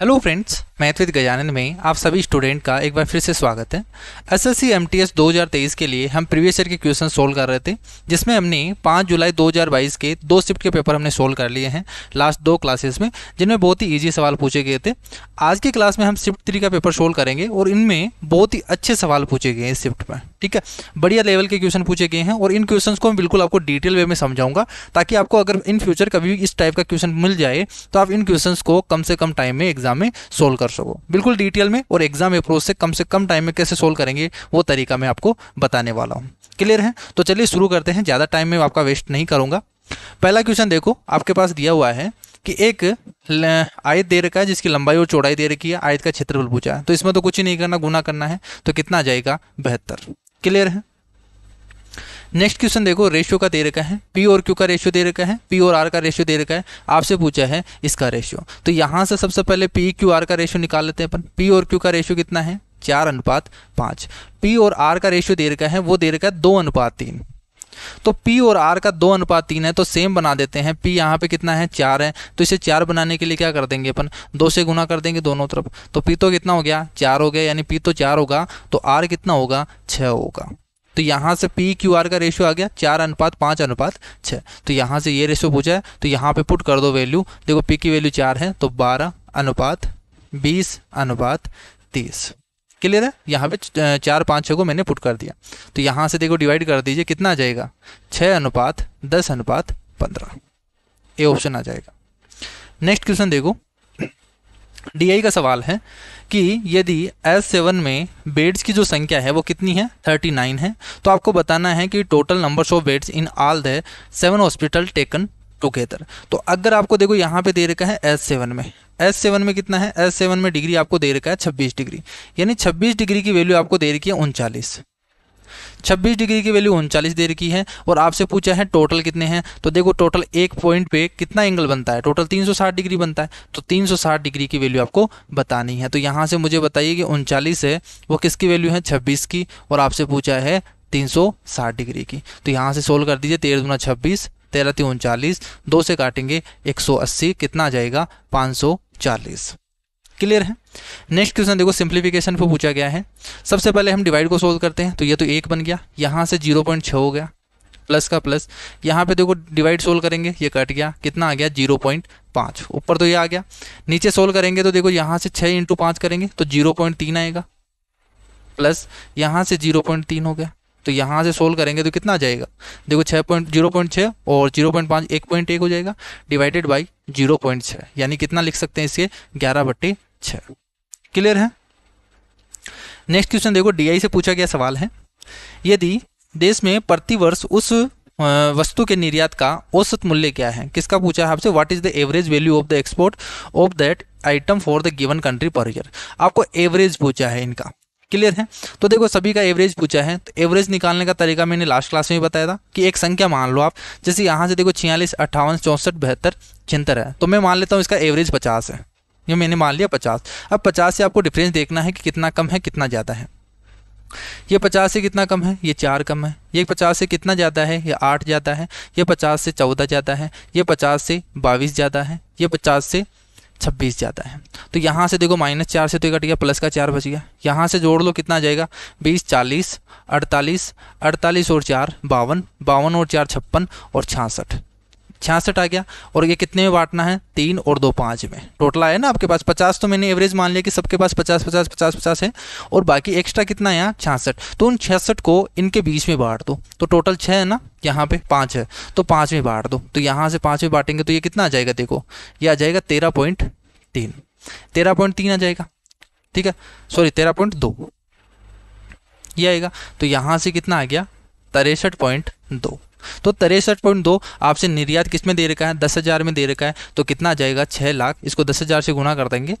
Hello friends math with Gajanand में आप सभी स्टूडेंट का एक बार फिर से स्वागत है। एसएससी एमटीएस 2023 के लिए हम प्रीवियस ईयर के क्वेश्चन सोल्व कर रहे थे, जिसमें हमने 5 जुलाई 2022 के दो शिफ्ट के पेपर हमने सोल्व कर लिए हैं, लास्ट दो क्लासेस में, जिनमें बहुत ही ईजी सवाल पूछे गए थे। आज की क्लास में हम शिफ्ट थ्री का पेपर सोल्व करेंगे और इनमें बहुत ही अच्छे सवाल पूछे गए हैं शिफ्ट में ठीक है? बढ़िया लेवल के क्वेश्चन पूछे गए हैं और इन क्वेश्चन को मैं बिल्कुल आपको डिटेल वे में समझाऊँगा, ताकि आपको अगर इन फ्यूचर कभी भी इस टाइप का क्वेश्चन मिल जाए तो आप इन क्वेश्चन को कम से कम टाइम में एग्ज़ाम में सोल्व कर सको बिल्कुल डिटेल में और एग्ज़ाम अप्रोच से कम से कम टाइम में कैसे सोल्व करेंगे, वो तरीका मैं आपको बताने वाला हूँ। क्लियर है? तो चलिए शुरू करते हैं। ज़्यादा टाइम में आपका वेस्ट नहीं करूँगा। पहला क्वेश्चन देखो, आपके पास दिया हुआ है कि एक आयत दे रखा है जिसकी लंबाई और चौड़ाई दे रखी है, आयत का क्षेत्रफल पूछा है। तो इसमें तो कुछ ही नहीं करना, गुना करना है तो कितना जाएगा? बेहतर क्लियर है? नेक्स्ट क्वेश्चन देखो रेशियो का दे रखा है। पी और क्यू का रेशियो दे रखा है। पी और आर का रेशियो दे रखा है। आपसे पूछा है, इसका रेशियो तो यहाँ से सबसे पहले पी क्यू आर का रेशियो निकाल लेते हैं अपन। पी और क्यू का रेशियो कितना है? चार अनुपात पाँच। पी और आर का रेशियो दे रखा है, वो दे रखा है दो अनुपात तीन। तो P और R का दो अनुपात तीन है तो सेम बना देते हैं। P यहाँ पे कितना है? चार है। तो इसे चार बनाने के लिए क्या कर देंगे अपन? दो से गुना कर देंगे दोनों तरफ़। तो P तो कितना हो गया? चार हो गया, यानी P तो चार होगा तो R कितना होगा? छः होगा। तो यहाँ से पी क्यू आर का रेशियो आ गया, चार अनुपात, पाँच अनुपात छः तो यहाँ से ये रेशियो पूछा है तो यहाँ पे पुट कर दो वैल्यू देखो पी की वैल्यू चार है तो बारह अनुपात, बीस अनुपात, तीस। क्लियर है? यहाँ पे चार, पाँच छः को मैंने पुट कर दिया। तो यहाँ से देखो डिवाइड कर दीजिए, कितना आ जाएगा? छः अनुपात, दस अनुपात, पंद्रह। ये ऑप्शन आ जाएगा। नेक्स्ट क्वेश्चन देखो। डीआई का सवाल है कि यदि एस सेवन में बेड्स की जो संख्या है वो कितनी है? थर्टी नाइन है। तो आपको बताना है कि total numbers of beds in all the seven hospital taken together तो अगर आपको देखो यहाँ पे दे रखा है एस सेवन में। एस सेवन में कितना है? एस सेवन में डिग्री आपको दे रखा है छब्बीस डिग्री यानी छब्बीस डिग्री की वैल्यू आपको दे रखी है उनचालीस। 26 डिग्री की वैल्यू उनचालीस दे रखी है और आपसे पूछा है टोटल कितने हैं तो देखो टोटल एक पॉइंट पे कितना एंगल बनता है? टोटल 360 डिग्री बनता है तो 360 डिग्री की वैल्यू आपको बतानी है। तो यहाँ से मुझे बताइए कि उनचालीस है, वो किसकी वैल्यू है? छब्बीस की, और आपसे पूछा है तीन सौ साठ डिग्री की। तो यहाँ से सोल्व कर दीजिए, तेरह दुना छब्बीस, तेरह तीन उनचालीस, दो से काटेंगे एक सौ अस्सी, कितना आ जाएगा? पाँच क्लियर है? नेक्स्ट क्वेश्चन देखो सिंप्लीफिकेशन पर पूछा गया है। सबसे पहले हम डिवाइड को सोल्व करते हैं तो ये तो एक बन गया। यहाँ से ज़ीरो पॉइंट छः हो गया प्लस का प्लस यहाँ पे देखो डिवाइड सोल्व करेंगे, ये कट गया। कितना आ गया? ज़ीरो पॉइंट पाँच। ऊपर तो ये आ गया। नीचे सोल्व करेंगे तो देखो, यहाँ से छः इंटू पाँच करेंगे तो ज़ीरो पॉइंट तीन आएगा। प्लस यहाँ से ज़ीरो पॉइंट तीन हो गया। तो यहाँ से सोल्व करेंगे तो कितना आ जाएगा? देखो छः पॉइंट ज़ीरो पॉइंट छः और ज़ीरो पॉइंट पाँच, एक पॉइंट एक हो जाएगा डिवाइडेड बाई ज़ीरो पॉइंट छः यानी कितना लिख सकते हैं इसके? ग्यारह बट्टे छः क्लियर है? नेक्स्ट क्वेश्चन देखो डीआई से पूछा गया सवाल है। यदि देश में प्रति वर्ष उस वस्तु के निर्यात का औसत मूल्य क्या है? किसका पूछा है आपसे? What is the average value of the export of that item for the given country per year आपको एवरेज पूछा है इनका। क्लियर है? तो देखो, सभी का एवरेज पूछा है। तो एवरेज निकालने का तरीका मैंने लास्ट क्लास में बताया था कि एक संख्या मान लो आप। जैसे यहाँ से देखो, छियालीस, अट्ठावन, चौंसठ, बहत्तर, छिहत्तर है। तो मैं मान लेता हूँ इसका एवरेज पचास है। ये मैंने मान लिया पचास। अब पचास से आपको डिफरेंस देखना है कि कितना कम है, कितना ज़्यादा है। ये पचास से कितना कम है? ये चार कम है। ये पचास से कितना ज़्यादा है? ये आठ ज़्यादा है। ये पचास से चौदह ज़्यादा है। ये पचास से बाईस ज़्यादा है। ये पचास से छब्बीस जाता है। तो यहाँ से देखो माइनस चार से तो कट गया, प्लस का चार बच गया। यहाँ से जोड़ लो, कितना जाएगा? बीस, चालीस, अड़तालीस अड़तालीस और चार, बावन बावन और चार, छप्पन और छियासठ छियासठ आ गया और ये कितने में बांटना है? तीन और दो पाँच में। टोटल आया ना आपके पास? पचास तो मैंने एवरेज मान लिया कि सबके पास पचास पचास पचास पचास है और बाकी एक्स्ट्रा कितना है यहाँ? छियासठ। तो उन छियासठ को इनके बीच में बांट दो। तो टोटल छः है ना? यहाँ पे पाँच है। तो पाँच में बांट दो। तो यहाँ से पाँच में बांटेंगे तो ये कितना आ जाएगा देखो। ये आ जाएगा तेरह पॉइंट तीन। तेरह पॉइंट तीन आ जाएगा। ठीक है? सॉरी तेरह पॉइंट दो। ये आएगा। तो यहाँ से कितना आ गया? तिरसठ पॉइंट दो। तो तिरसठ पॉइंट दो आपसे निर्यात किसमें दे रखा है? दस हज़ार में दे रखा है। तो कितना आ जाएगा? छः लाख। इसको दस हज़ार से गुना कर देंगे।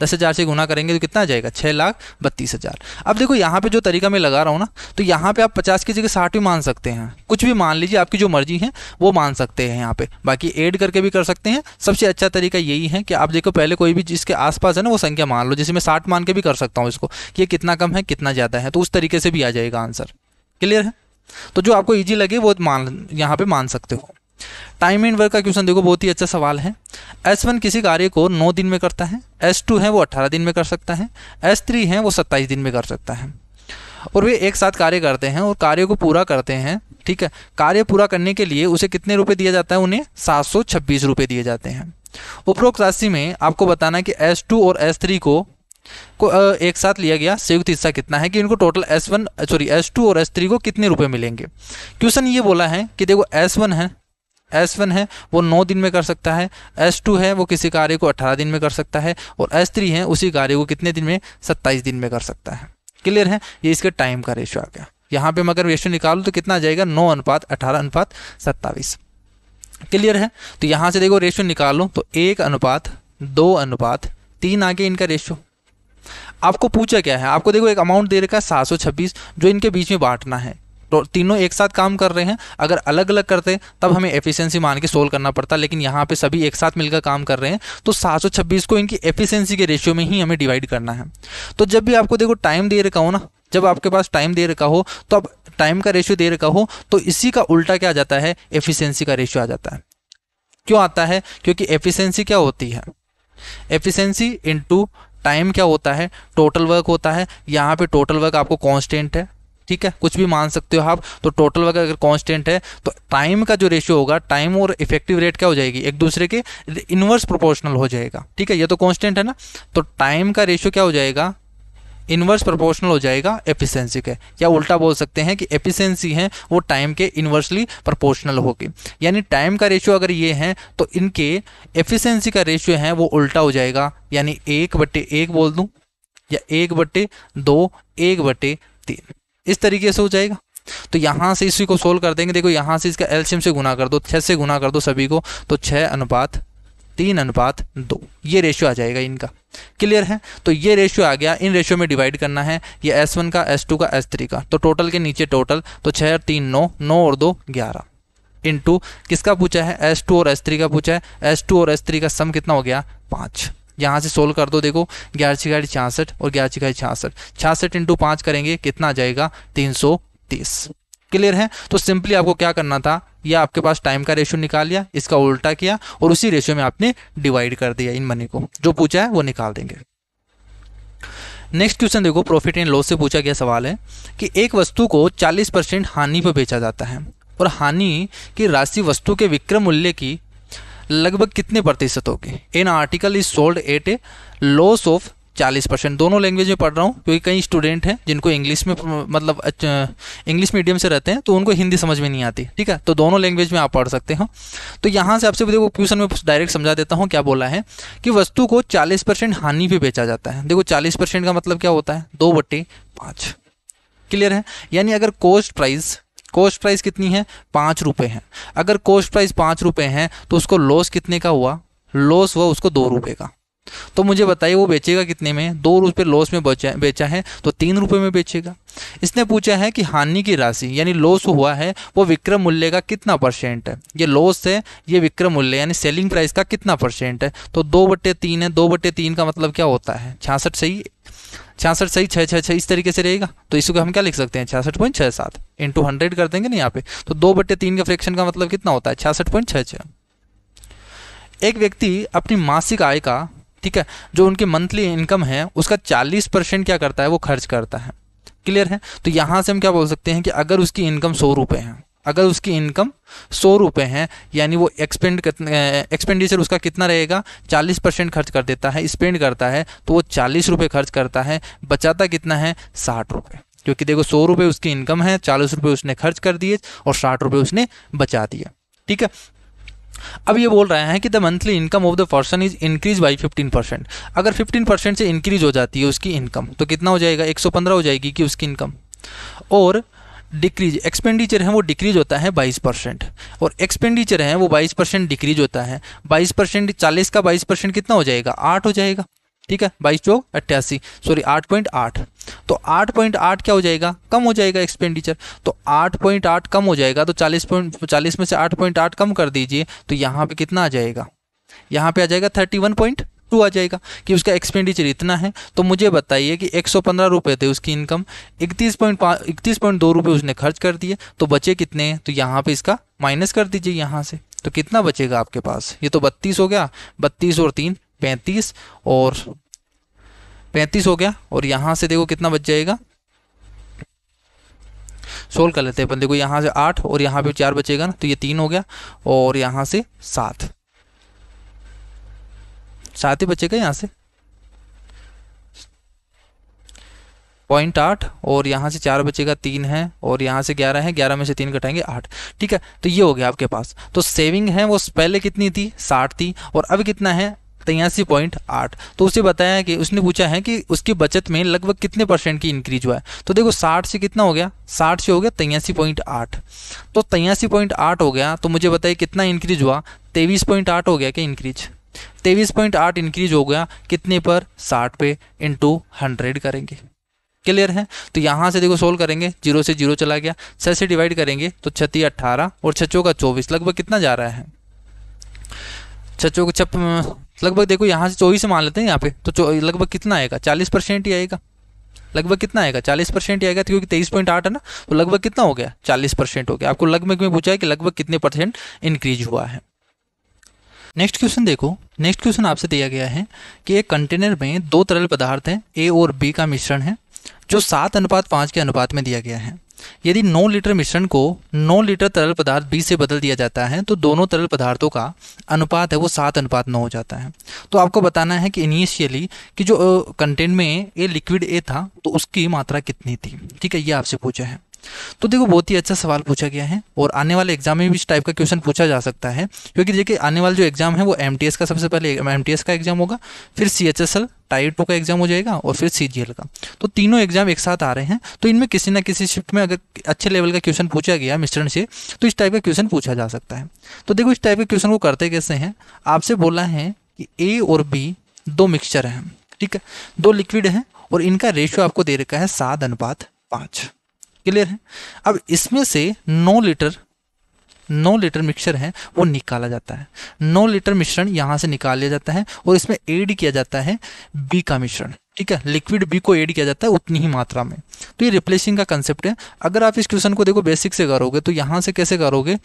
दस हज़ार से गुना करेंगे तो कितना आ जाएगा? छः लाख बत्तीस हज़ार। अब देखो, यहाँ पे जो तरीका मैं लगा रहा हूँ ना तो यहाँ पे आप पचास की जगह साठ भी मान सकते हैं। कुछ भी मान लीजिए, आपकी जो मर्ज़ी है, वो मान सकते हैं यहाँ पे। बाकी ऐड करके भी कर सकते हैं। सबसे अच्छा तरीका यही है कि आप देखो, पहले कोई भी जिसके आसपास है ना, वो संख्या मान लो। जैसे मैं साठ मान के भी कर सकता हूँ इसको, कि ये कितना कम है, कितना ज़्यादा है। तो उस तरीके से भी आ जाएगा आंसर। क्लियर है? तो जो आपको ईजी लगे, वो मान, यहाँ पर मान सकते हो। टाइम एंड वर्क का क्वेश्चन देखो, बहुत ही अच्छा सवाल है। एस वन किसी कार्य को नौ दिन में करता है। एस टू है, वो अट्ठारह दिन में कर सकता है। एस थ्री है, वो सत्ताईस दिन में कर सकता है। और वे एक साथ कार्य करते हैं और कार्य को पूरा करते हैं, ठीक है? कार्य पूरा करने के लिए उसे कितने रुपए दिया जाता है? उन्हें सात सौ छब्बीस रुपये दिए जाते हैं। उपरोक्त राशि में आपको बताना है कि एस टू और एस थ्री को को एक साथ लिया गया, संयुक्त हिस्सा कितना है कि इनको total S one sorry S two और एस थ्री को कितने रुपए मिलेंगे? क्वेश्चन ये बोला है कि देखो एस वन है एस वन है, वो नौ दिन में कर सकता है एस टू है, वो किसी कार्य को अठारह दिन में कर सकता है, और एस थ्री है, उसी कार्य को कितने दिन में? सत्ताईस दिन में कर सकता है। क्लियर है? ये इसके टाइम का रेशो आ गया। यहाँ पे मैं अगर रेशो निकालूँ तो कितना आ जाएगा? नौ अनुपात, अठारह अनुपात, सत्ताईस। क्लियर है? तो यहाँ से देखो रेशो निकालो तो एक अनुपात, दो अनुपात, तीन आगे इनका रेशो आपको पूछा क्या है? आपको देखो, एक अमाउंट दे रखा है सात सौ छब्बीस, जो इनके बीच में बांटना है। तो तीनों एक साथ काम कर रहे हैं। अगर अलग अलग करते, तब हमें एफिशिएंसी मान के सोल्व करना पड़ता, लेकिन यहाँ पे सभी एक साथ मिलकर काम कर रहे हैं। तो 726 को इनकी एफिशिएंसी के रेशियो में ही हमें डिवाइड करना है। तो जब भी आपको देखो टाइम दे रखा हो ना, जब आपके पास टाइम दे रखा हो तो अब टाइम का रेशियो दे रखा हो तो इसी का उल्टा क्या आ जाता है? एफिशिएंसी का रेशियो आ जाता है। क्यों आता है? क्योंकि एफिशिएंसी क्या होती है? एफिशिएंसी इनटू टाइम क्या होता है? टोटल वर्क होता है। यहाँ पे टोटल वर्क आपको कांस्टेंट है। ठीक है? कुछ भी मान सकते हो आप। तो टोटल वर्क अगर कांस्टेंट है तो टाइम का जो रेशियो होगा टाइम और इफ़ेक्टिव रेट क्या हो जाएगी? एक दूसरे के इनवर्स प्रोपोर्शनल हो जाएगा। ठीक है? ये तो कांस्टेंट है ना? तो टाइम का रेशियो क्या हो जाएगा? इनवर्स प्रोपोर्शनल हो जाएगा एफिशिएंसी के। या उल्टा बोल सकते हैं कि एफिशिएंसी है, वो टाइम के इन्वर्सली प्रोपोर्शनल होगी यानी टाइम का रेशियो अगर ये है तो इनके एफिशिएंसी का रेशियो है, वो उल्टा हो जाएगा। यानी एक बटे एक बोल दूँ, या एक बटे दो, एक बटे तीन। इस तरीके से हो जाएगा। तो यहाँ से इसी को सोल्व कर देंगे। देखो, यहाँ से इसका एल्शियम से गुना कर दो छः से गुना कर दो सभी को तो छः अनुपात तीन अनुपात दो। ये रेशियो आ जाएगा इनका। क्लियर है? तो ये रेशियो आ गया। इन रेशियो में डिवाइड करना है। ये एस वन का एस टू का एस थ्री का। तो टोटल के नीचे टोटल तो छः और तीन, नौ नौ और दो, ग्यारह। इंटू किसका पूछा है? एस टू और एस थ्री का पूछा है। एस टू और एस थ्री का सम कितना हो गया? पाँच। यहाँ से सोल्व कर दो, देखो। ग्यारह छिगाड़ी छियासठ और ग्यारह छिगाड़ी छियासठ। छियासठ इंटू पाँच करेंगे, कितना आ जाएगा? तीन सौ तीस। क्लियर है? तो सिंपली आपको क्या करना था? ये आपके पास टाइम का रेशियो निकाल लिया, इसका उल्टा किया और उसी रेशियो में आपने डिवाइड कर दिया इन मनी को। जो पूछा है, वो निकाल देंगे। नेक्स्ट क्वेश्चन देखो प्रॉफिट एंड लॉस से पूछा गया सवाल है कि एक वस्तु को 40 परसेंट हानि पर बेचा जाता है और हानि की राशि वस्तु के विक्रम मूल्य की लगभग कितने प्रतिशत होगी? An article is sold at a loss of चालीस परसेंट। दोनों लैंग्वेज में पढ़ रहा हूँ, क्योंकि कई स्टूडेंट हैं जिनको इंग्लिश में मतलब इंग्लिश मीडियम से रहते हैं तो उनको हिंदी समझ में नहीं आती, ठीक है? तो दोनों लैंग्वेज में आप पढ़ सकते हो। तो यहाँ से आपसे देखो क्वेश्चन में डायरेक्ट समझा देता हूँ क्या बोला है, कि वस्तु को चालीस परसेंट हानि पे बेचा जाता है। देखो, चालीस परसेंट का मतलब क्या होता है? दो बट्टे पाँच। क्लियर है? यानी अगर कोस्ट प्राइस कोस्ट प्राइस कितनी है? पाँच रुपये है। अगर कोस्ट प्राइस पाँच रुपये हैं तो उसको लॉस कितने का हुआ? लॉस हुआ उसको दो रुपये का। तो मुझे बताइए, वो बेचेगा कितने में? दो रुपये लॉस में बचा, बेचा है तो तीन रुपये में बेचेगा। इसने पूछा है कि हानि की राशि, यानी लॉस हुआ है, वो विक्रम मूल्य का कितना परसेंट है? ये लॉस है, ये विक्रम मूल्य, यानी सेलिंग प्राइस का कितना परसेंट है? तो दो बट्टे तीन है, दो बट्टे तीन का मतलब क्या होता है? छियासठ सही छियासठ सही छः छः छः इस तरीके से रहेगा? तो इसको हम क्या लिख सकते हैं? छियासठ पॉइंट छः सात। इंटू हंड्रेड कर देंगे ना यहाँ पे तो दो बट्टे तीन का फ्रैक्शन का मतलब कितना होता है? छियासठ पॉइंट छः छः एक व्यक्ति अपनी मासिक आय का ठीक है, जो उनकी मंथली इनकम है, उसका चालीस परसेंट क्या करता है, वो खर्च करता है। क्लियर है? तो यहाँ से हम क्या बोल सकते हैं कि अगर उसकी इनकम सौ रुपये है, अगर उसकी इनकम सौ रुपये है, यानी वो एक्सपेंड एक्सपेंडिचर उसका कितना रहेगा, चालीस परसेंट खर्च कर देता है स्पेंड करता है तो वो चालीस रुपये खर्च करता है, बचाता कितना है, साठ रुपये क्योंकि देखो, सौ रुपये उसकी इनकम है, चालीस रुपये उसने खर्च कर दिए और साठ रुपये उसने बचा दिया। ठीक है? अब ये बोल रहे हैं कि the monthly income of the person is increase by fifteen percent अगर फिफ्टीन परसेंट से इंक्रीज हो जाती है उसकी इनकम तो कितना हो जाएगा? एक सौ पंद्रह हो जाएगी कि उसकी इनकम और डिक्रीज एक्सपेंडिचर है वो डिक्रीज होता है बाईस परसेंट. और एक्सपेंडिचर है वो बाईस परसेंट डिक्रीज होता है. बाईस परसेंट, चालीस का बाईस परसेंट कितना हो जाएगा? आठ हो जाएगा. ठीक है? बाईस चौक अट्ठासी। सॉरी आठ पॉइंट आठ। तो आठ पॉइंट आठ क्या हो जाएगा? कम हो जाएगा एक्सपेंडिचर तो आठ पॉइंट आठ कम हो जाएगा तो चालीस पॉइंट चालीस में से आठ पॉइंट आठ कम कर दीजिए तो यहाँ पे कितना आ जाएगा? यहाँ पे आ जाएगा थर्टी वन पॉइंट टू आ जाएगा, कि उसका एक्सपेंडिचर इतना है। तो मुझे बताइए कि एक सौ पंद्रह रुपये थे उसकी इनकम इकतीस पॉइंट पाँच इकतीस पॉइंट दो रुपये उसने खर्च कर दिए तो बचे कितने हैं? तो यहाँ पे इसका माइनस कर दीजिए यहाँ से। तो कितना बचेगा आपके पास? ये तो बत्तीस हो गया, बत्तीस और तीन पैंतीस और पैंतीस हो गया और यहाँ से देखो कितना बच जाएगा। सोल्व कर लेते हैं अपन, देखो यहाँ से आठ और यहाँ पे चार बचेगा ना तो ये तीन हो गया और यहाँ से सात। सात ही बचेगा यहाँ से। पॉइंट आठ और यहाँ से चार बचेगा, तीन है और यहाँ से ग्यारह है, ग्यारह में से तीन कटाएँगे आठ। ठीक है तो ये हो गया आपके पास। तो सेविंग है वो पहले कितनी थी? साठ थी और अब कितना है? तिरासी पॉइंट आठ। तो उसे बताया कि, उसने पूछा है कि उसकी बचत में लगभग कितने परसेंट की इंक्रीज हुआ है? तो देखो, साठ से कितना हो गया? साठ से हो गया तिरासी पॉइंट आठ। तो तिरासी पॉइंट आठ हो गया तो मुझे बताइए कितना इंक्रीज हुआ? तेईस पॉइंट आठ हो गया क्या इंक्रीज तेईस पॉइंट आठ इंक्रीज हो गया, कितने पर? साठ पे इंटू हंड्रेड करेंगे। क्लियर है? तो यहाँ से देखो सोल्व करेंगे, ज़ीरो से ज़ीरो चला गया छः से डिवाइड करेंगे तो छत्तीस अट्ठारह और छचों का चौबीस। लगभग कितना जा रहा है? छचो को छप लगभग देखो यहाँ से चौबीस मान लेते हैं यहाँ पे तो लगभग कितना आएगा? चालीस परसेंट ही आएगा। लगभग कितना आएगा? चालीस परसेंट ही आएगा, क्योंकि तेईस पॉइंट आठ है ना तो लगभग कितना हो गया? चालीस परसेंट हो गया। आपको लगभग में पूछा है कि लगभग कितने परसेंट इंक्रीज हुआ है? नेक्स्ट क्वेश्चन देखो। नेक्स्ट क्वेश्चन आपसे दिया गया है कि एक कंटेनर में दो तरल पदार्थ हैं ए और बी का मिश्रण है, जो सात अनुपात, पाँच के अनुपात में दिया गया है। यदि 9 लीटर मिश्रण को 9 लीटर तरल पदार्थ बी से बदल दिया जाता है तो दोनों तरल पदार्थों का अनुपात है वो सात अनुपात नौ हो जाता है। तो आपको बताना है कि इनिशियली कि जो कंटेंट में ए लिक्विड ए था तो उसकी मात्रा कितनी थी? ठीक है ये आपसे पूछा है। तो देखो, बहुत ही अच्छा सवाल पूछा गया है और आने वाले एग्ज़ाम में भी इस टाइप का क्वेश्चन पूछा जा सकता है, क्योंकि देखिए, आने वाला जो एग्ज़ाम है वो एमटीएस का सबसे पहले एमटीएस का एग्ज़ाम होगा, फिर C H S L type two का एग्ज़ाम हो जाएगा और फिर सी जी एल का। तो तीनों एग्ज़ाम एक साथ आ रहे हैं तो इनमें किसी ना किसी शिफ्ट में अगर अच्छे लेवल का क्वेश्चन पूछा गया मिश्रण से तो इस टाइप का क्वेश्चन पूछा जा सकता है। तो देखो, इस टाइप के क्वेश्चन को करते कैसे हैं? आपसे बोला है कि ए और बी दो मिक्सचर हैं, ठीक है? दो लिक्विड हैं और इनका रेशियो आपको दे रखा है सात अनुपात पाँच। क्लियर है? अब इसमें से नौ लीटर नौ लीटर मिक्सर है, वो निकाला जाता है। नौ लीटर मिश्रण यहाँ से निकाल लिया जाता है और इसमें एड किया जाता है बी का मिश्रण। ठीक है लिक्विड बी को ऐड किया जाता है उतनी ही मात्रा में। तो ये रिप्लेसिंग का कंसेप्ट है। अगर आप इस क्वेश्चन को देखो बेसिक से करोगे तो यहाँ से कैसे करोगे?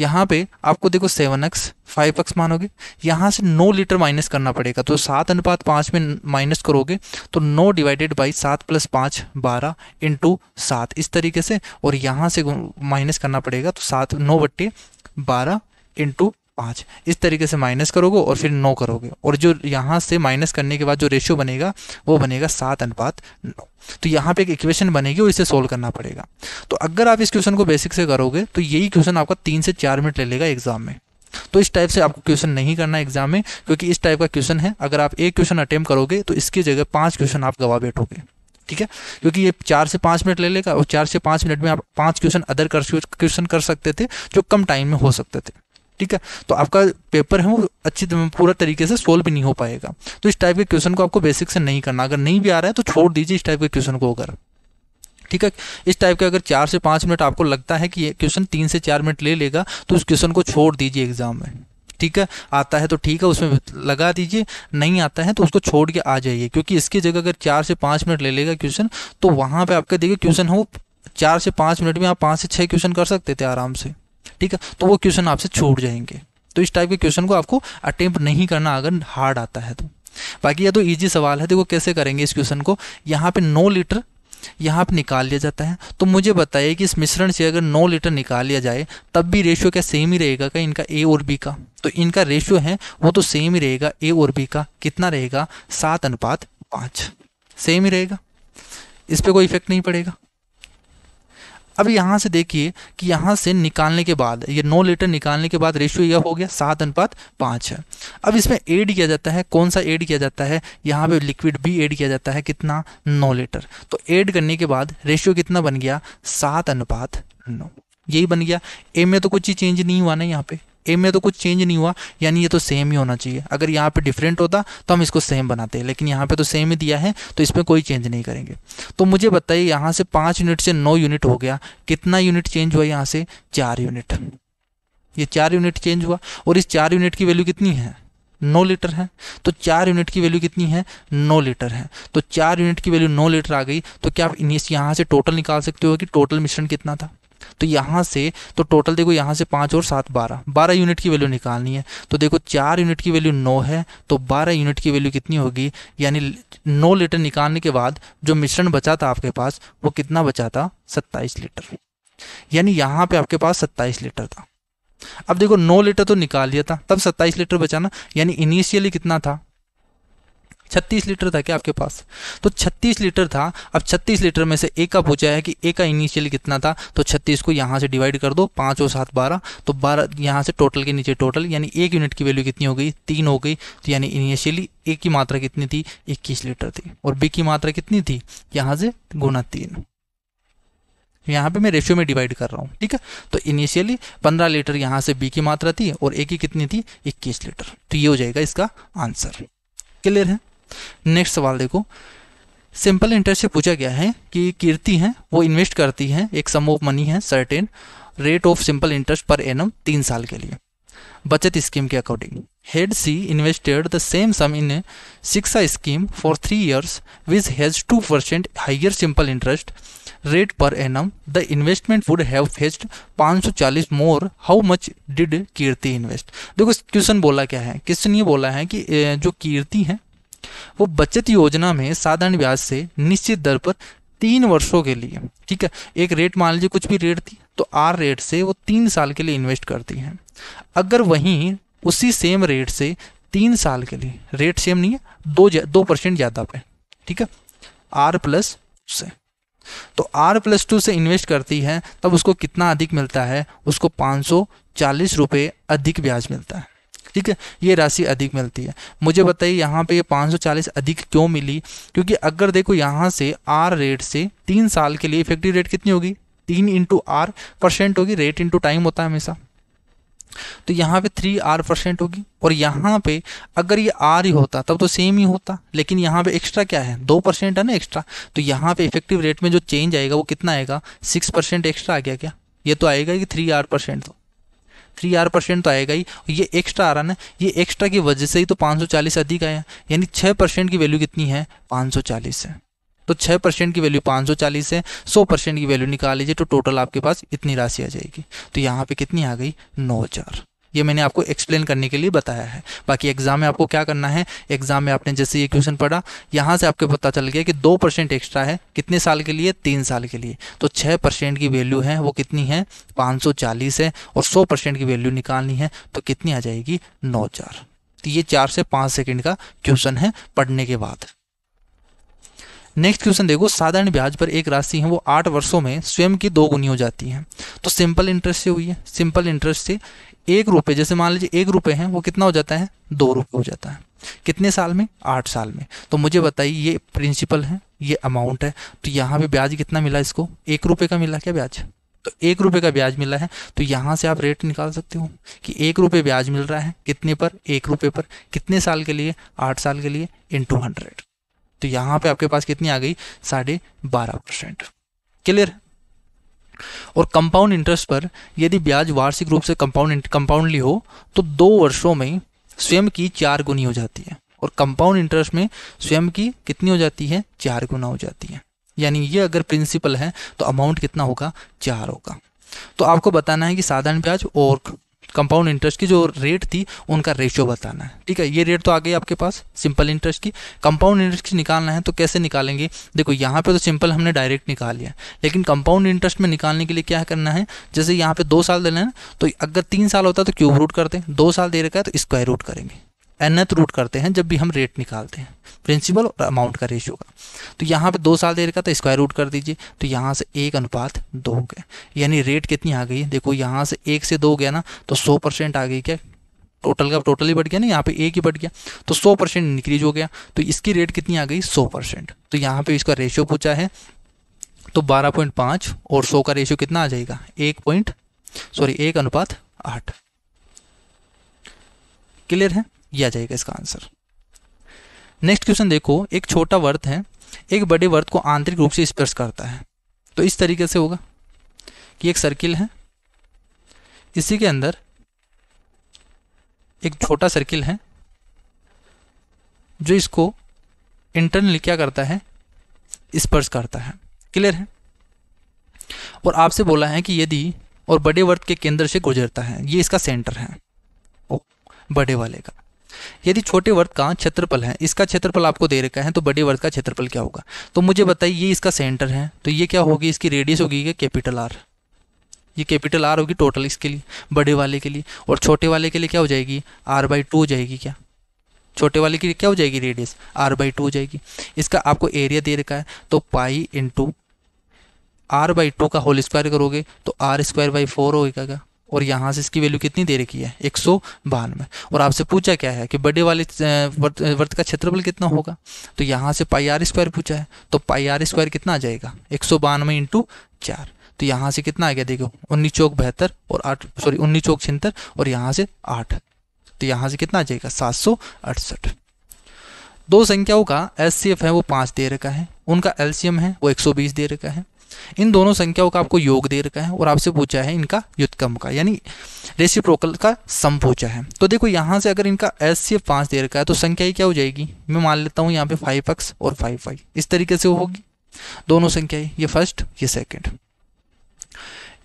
यहाँ पे आपको देखो सेवन एक्स फाइव एक्स मानोगे। यहाँ से नौ लीटर माइनस करना पड़ेगा। तो सात अनुपात पाँच में माइनस करोगे तो नौ डिवाइडेड बाई सात प्लस पाँच, बारह इंटू सात। इस तरीके से, और यहाँ से माइनस करना पड़ेगा तो सात, नौ बट्टे बारह इंटू पाँच। इस तरीके से माइनस करोगे और फिर नौ करोगे। और जो यहाँ से माइनस करने के बाद जो रेशियो बनेगा, वो बनेगा सात अनुपात नौ। तो यहाँ पे एक इक्वेशन बनेगी और इसे सोल्व करना पड़ेगा। तो अगर आप इस क्वेश्चन को बेसिक से करोगे तो यही क्वेश्चन आपका तीन से चार मिनट ले लेगा एग्ज़ाम में। तो इस टाइप से आपको क्वेश्चन नहीं करना एग्ज़ाम में, क्योंकि इस टाइप का क्वेश्चन है। अगर आप एक क्वेश्चन अटेम्प्ट करोगे तो इसकी जगह पाँच क्वेश्चन आप गवा बैठोगे। ठीक है? क्योंकि ये चार से पाँच मिनट ले लेगा और चार से पाँच मिनट में आप पाँच क्वेश्चन अदर क्वेश्चन कर सकते थे, जो कम टाइम में हो सकते थे। ठीक है? तो आपका पेपर है वो अच्छी पूरा तरीके से सोल्व भी नहीं हो पाएगा। तो इस टाइप के क्वेश्चन को आपको बेसिक से नहीं करना। अगर नहीं भी आ रहा है तो छोड़ दीजिए इस टाइप के क्वेश्चन को अगर। ठीक है? इस टाइप के अगर चार से पाँच मिनट आपको लगता है कि ये क्वेश्चन तीन से चार मिनट ले लेगा तो उस क्वेश्चन को छोड़ दीजिए एग्ज़ाम में। ठीक है? आता है तो ठीक है, उसमें लगा दीजिए। नहीं आता है तो उसको छोड़ के आ जाइए। क्योंकि इसकी जगह अगर चार से पाँच मिनट ले लेगा क्वेश्चन तो वहाँ पर आपका देखिए क्वेश्चन हो चार से पाँच मिनट में आप पाँच से छः क्वेश्चन कर सकते थे आराम से। ठीक है? तो वो क्वेश्चन आपसे छूट जाएँगे। तो इस टाइप के क्वेश्चन को आपको अटेम्प्ट नहीं करना अगर हार्ड आता है तो। बाकी यह तो ईजी सवाल है, देखो कैसे करेंगे इस क्वेश्चन को। यहाँ पे नौ लीटर यहाँ पे निकाल लिया जाता है। तो मुझे बताइए कि इस मिश्रण से अगर नौ लीटर निकाल लिया जाए, तब भी रेशियो क्या सेम ही रहेगा क्या इनका ए और बी का? तो इनका रेशियो है, वो तो सेम ही रहेगा ए और बी का। कितना रहेगा? सात अनुपात पाँच। सेम ही रहेगा। इस पर कोई इफ़ेक्ट नहीं पड़ेगा। अब यहाँ से देखिए कि यहाँ से निकालने के बाद, ये नौ लीटर निकालने के बाद रेशियो यह हो गया सात अनुपात पाँच है। अब इसमें एड किया जाता है, कौन सा एड किया जाता है? यहाँ पे लिक्विड भी एड किया जाता है, कितना? नौ लीटर। तो एड करने के बाद रेशियो कितना बन गया? सात अनुपात नौ। यही बन गया। ए में तो कुछ ही चेंज नहीं हुआ ना यहाँ पे। ए में तो कुछ चेंज नहीं हुआ, यानी ये तो सेम ही होना चाहिए। अगर यहाँ पे डिफरेंट होता तो हम इसको सेम बनाते हैं। लेकिन यहाँ पे तो सेम ही दिया है तो इसमें कोई चेंज नहीं करेंगे। तो मुझे बताइए, यहाँ से पाँच यूनिट से नौ यूनिट हो गया। कितना यूनिट चेंज हुआ यहाँ से? चार यूनिट ये चार यूनिट चेंज हुआ, और इस चार यूनिट की वैल्यू कितनी है? नौ लीटर है। तो चार यूनिट की वैल्यू कितनी है? नौ लीटर है। तो चार यूनिट की वैल्यू नौ लीटर आ गई तो क्या आप यहाँ से टोटल निकाल सकते हो कि टोटल मिश्रण कितना था? तो यहाँ से तो टोटल देखो यहाँ से पाँच और सात बारह। बारह यूनिट की वैल्यू निकालनी है। तो देखो चार यूनिट की वैल्यू नौ है तो बारह यूनिट की वैल्यू कितनी होगी? यानी नौ लीटर निकालने के बाद जो मिश्रण बचा था आपके पास, वो कितना बचा था? सत्ताईस लीटर यानी यहाँ पे आपके पास सत्ताईस लीटर था। अब देखो नौ लीटर तो निकाल लिया था। तब सत्ताईस लीटर बचा ना? यानी इनिशियली कितना था? छत्तीस लीटर था क्या आपके पास? तो छत्तीस लीटर था। अब छत्तीस लीटर में से एक का पूछा है कि एक का इनिशियली कितना था? तो छत्तीस को यहाँ से डिवाइड कर दो, पाँच और सात, बारह। तो बारह, यहाँ से टोटल के नीचे टोटल यानी एक यूनिट की वैल्यू कितनी हो गई? तीन हो गई। तो यानी इनिशियली ए की मात्रा कितनी थी? इक्कीस लीटर थी। और बी की मात्रा कितनी थी? यहाँ से गुना तीन। यहाँ पे मैं रेशियो में डिवाइड कर रहा हूँ, ठीक है? तो इनिशियली पंद्रह लीटर यहाँ से बी की मात्रा थी और ए की कितनी थी? इक्कीस लीटर। तो ये हो जाएगा इसका आंसर क्लियर है? नेक्स्ट सवाल देखो। सिंपल इंटरेस्ट से पूछा गया है कि कीर्ति है, वो इन्वेस्ट करती है, एक सम ऑफ़ मनी है certain rate of simple interest per annum तीन साल के लिए। बचत स्कीम के according had she invested the same sum in Shiksha scheme for three years which has two percent higher simple interest rate per annum the investment would have fetched 540 more how much did Kirti invest देखो question बोला क्या है? Question ये बोला है कि जो कीर्ति है वो बचत योजना में साधारण ब्याज से निश्चित दर पर तीन वर्षों के लिए, ठीक है? एक रेट मान लीजिए कुछ भी रेट थी तो आर रेट से वो तीन साल के लिए इन्वेस्ट करती हैं। अगर वहीं उसी सेम रेट से तीन साल के लिए रेट सेम नहीं है, दो दो परसेंट ज़्यादा पे, ठीक है? आर प्लस से। तो आर प्लस टू से इन्वेस्ट करती है, तब उसको कितना अधिक मिलता है? उसको पाँच सौ चालीस रुपये अधिक ब्याज मिलता है। ठीक है ये राशि अधिक मिलती है। मुझे बताइए यहाँ पे ये 540 अधिक क्यों मिली? क्योंकि अगर देखो यहाँ से आर रेट से तीन साल के लिए इफ़ेक्टिव रेट कितनी होगी? तीन इंटू आर परसेंट होगी रेट इंटू टाइम होता है हमेशा। तो यहाँ पे थ्री आर परसेंट होगी और यहाँ पे अगर ये आर ही होता तब तो सेम ही होता लेकिन यहाँ पे एक्स्ट्रा क्या है? दो परसेंट है ना एक्स्ट्रा तो यहाँ पे इफ़ेक्टिव रेट में जो चेंज आएगा वो कितना आएगा? सिक्स परसेंट एक्स्ट्रा आ गया क्या? ये तो आएगा कि थ्री आर परसेंट तो। थ्री आर परसेंट तो आएगा ही ये एक्स्ट्रा आ रहा ना, ये एक्स्ट्रा की वजह से ही तो 540 अधिक आया यानी 6 परसेंट की वैल्यू कितनी है? 540 है। तो 6 परसेंट की वैल्यू 540 है 100 परसेंट की वैल्यू निकाल लीजिए तो टोटल आपके पास इतनी राशि आ जाएगी। तो यहाँ पे कितनी आ गई? नौ हज़ार। ये मैंने आपको एक्सप्लेन करने के लिए बताया है। बाकी एग्ज़ाम में आपको क्या करना है? एग्ज़ाम में आपने जैसे ये क्वेश्चन पढ़ा, यहाँ से आपको पता चल गया कि दो परसेंट एक्स्ट्रा है। कितने साल के लिए? तीन साल के लिए। तो छः परसेंट की वैल्यू है, वो कितनी है? पाँच सौ चालीस है और सौ परसेंट की वैल्यू निकालनी है तो कितनी आ जाएगी? नौ चार। तो ये चार से पाँच सेकेंड का क्वेश्चन है पढ़ने के बाद। नेक्स्ट क्वेश्चन देखो, साधारण ब्याज पर एक राशि है, वो आठ वर्षों में स्वयं की दो गुनी हो जाती है। तो सिंपल इंटरेस्ट से हुई है। सिंपल इंटरेस्ट से एक रुपये जैसे मान लीजिए एक रुपये है, वो कितना हो जाता है? दो रुपये हो जाता है। कितने साल में? आठ साल में। तो मुझे बताइए, ये प्रिंसिपल है, ये अमाउंट है तो यहाँ पे ब्याज कितना मिला इसको? एक रुपये का मिला क्या ब्याज? तो एक रुपये का ब्याज मिला है तो यहाँ से आप रेट निकाल सकते हो कि एक रुपये ब्याज मिल रहा है, कितने पर? एक रुपये पर। कितने साल के लिए? आठ साल के लिए इन टू हंड्रेड तो यहाँ पे आपके पास कितनी आ गई? साढ़े बारह परसेंट। क्लियर और कंपाउंड इंटरेस्ट पर यदि ब्याज वार्षिक रूप से कंपाउंड कंपाउंडली हो तो दो वर्षों में स्वयं की चार गुनी हो जाती है। और कंपाउंड इंटरेस्ट में स्वयं की कितनी हो जाती है? चार गुना हो जाती है। यानी ये अगर प्रिंसिपल है तो अमाउंट कितना होगा? चार होगा। तो आपको बताना है कि साधारण ब्याज और कंपाउंड इंटरेस्ट की जो रेट थी, उनका रेशियो बताना है। ठीक है, ये रेट तो आ गई आपके पास सिंपल इंटरेस्ट की। कंपाउंड इंटरेस्ट की निकालना है तो कैसे निकालेंगे? देखो, यहाँ पे तो सिंपल हमने डायरेक्ट निकाल लिया लेकिन कंपाउंड इंटरेस्ट में निकालने के लिए क्या करना है? जैसे यहाँ पे दो साल देना है तो अगर तीन साल होता है तो क्यूब रूट करते हैं दो साल दे रखा है तो स्क्वायर रूट करेंगे। एनथ रूट करते हैं, जब भी हम रेट निकालते हैं प्रिंसिपल और अमाउंट का रेशियो का। तो यहाँ पे दो साल दे रखा था स्क्वायर रूट कर दीजिए तो यहाँ से एक अनुपात दो हो गया। यानी रेट कितनी आ गई देखो, यहाँ से एक से दो गया ना तो सौ परसेंट आ गई क्या? टोटल का टोटल ही बढ़ गया ना, यहाँ पे एक ही बढ़ गया। तो सौ परसेंट इंक्रीज हो गया तो इसकी रेट कितनी आ गई? सौ परसेंट। तो यहाँ पे इसका रेशियो पूछा है तो बारह पॉइंट पाँच और सौ का रेशियो कितना आ जाएगा? एक पॉइंट सॉरी एक अनुपात आठ। क्लियर है? ये आ जाएगा इसका आंसर। नेक्स्ट क्वेश्चन देखो, एक छोटा वर्त है, एक बड़े वर्त को आंतरिक रूप से स्पर्श करता है। तो इस तरीके से होगा कि एक सर्किल है, इसी के अंदर एक छोटा सर्किल है, जो इसको इंटरनली क्या करता है, स्पर्श करता है। क्लियर है? और आपसे बोला है कि यदि, और बड़े वर्त के केंद्र से गुजरता है, ये इसका सेंटर है, ओ, बड़े वाले का। यदि छोटे वर्त का क्षेत्रफल है इसका क्षेत्रफल आपको दे रखा है तो बड़े वर्त का क्षेत्रफल क्या होगा? तो मुझे बताइए ये इसका सेंटर है तो ये क्या होगी? इसकी रेडियस होगी कैपिटल आर ये कैपिटल आर होगी टोटल इसके लिए बड़े वाले के लिए। और छोटे वाले के लिए क्या हो जाएगी? आर बाई टू हो जाएगी क्या? छोटे वाले के लिए क्या हो जाएगी रेडियस आर बाई टू हो जाएगी। इसका आपको एरिया दे रखा है तो pi into R by two का होल स्क्वायर करोगे तो आर स्क्वायर बाई फोर होगा क्या? और यहाँ से इसकी वैल्यू कितनी दे रखी है? एक सौ बानवे। और आपसे पूछा क्या है कि बड़े वाले वर्त, का क्षेत्रफल कितना होगा? तो यहाँ से पाई आर स्क्वायर पूछा है तो पाई आर स्क्वायर कितना आ जाएगा? एक सौ बानवे इंटू चार। तो यहाँ से कितना आ गया? देखो उन्नीस चौक बहत्तर और आठ सॉरी उन्नीस चौक छिहत्तर और यहाँ से आठ। तो यहाँ से कितना आ जाएगा? सात सौ अड़सठ। दो संख्याओं का एस है वो पाँच दे रखा है। उनका एलसीएम है वो 120 दे रखा है। इन दोनों संख्याओं का आपको योग दे रखा है और आपसे पूछा है इनका युतकम का, यानी रेसिप्रोकल का सम पूछा है। तो देखो, यहाँ से अगर इनका एस सी एफ़ पाँच दे रखा है तो संख्या ही क्या हो जाएगी? मैं मान लेता हूँ यहाँ पे फाइव एक्स और फाइव फाइव इस तरीके से होगी। दोनों संख्याएँ, ये फ़र्स्ट ये सेकेंड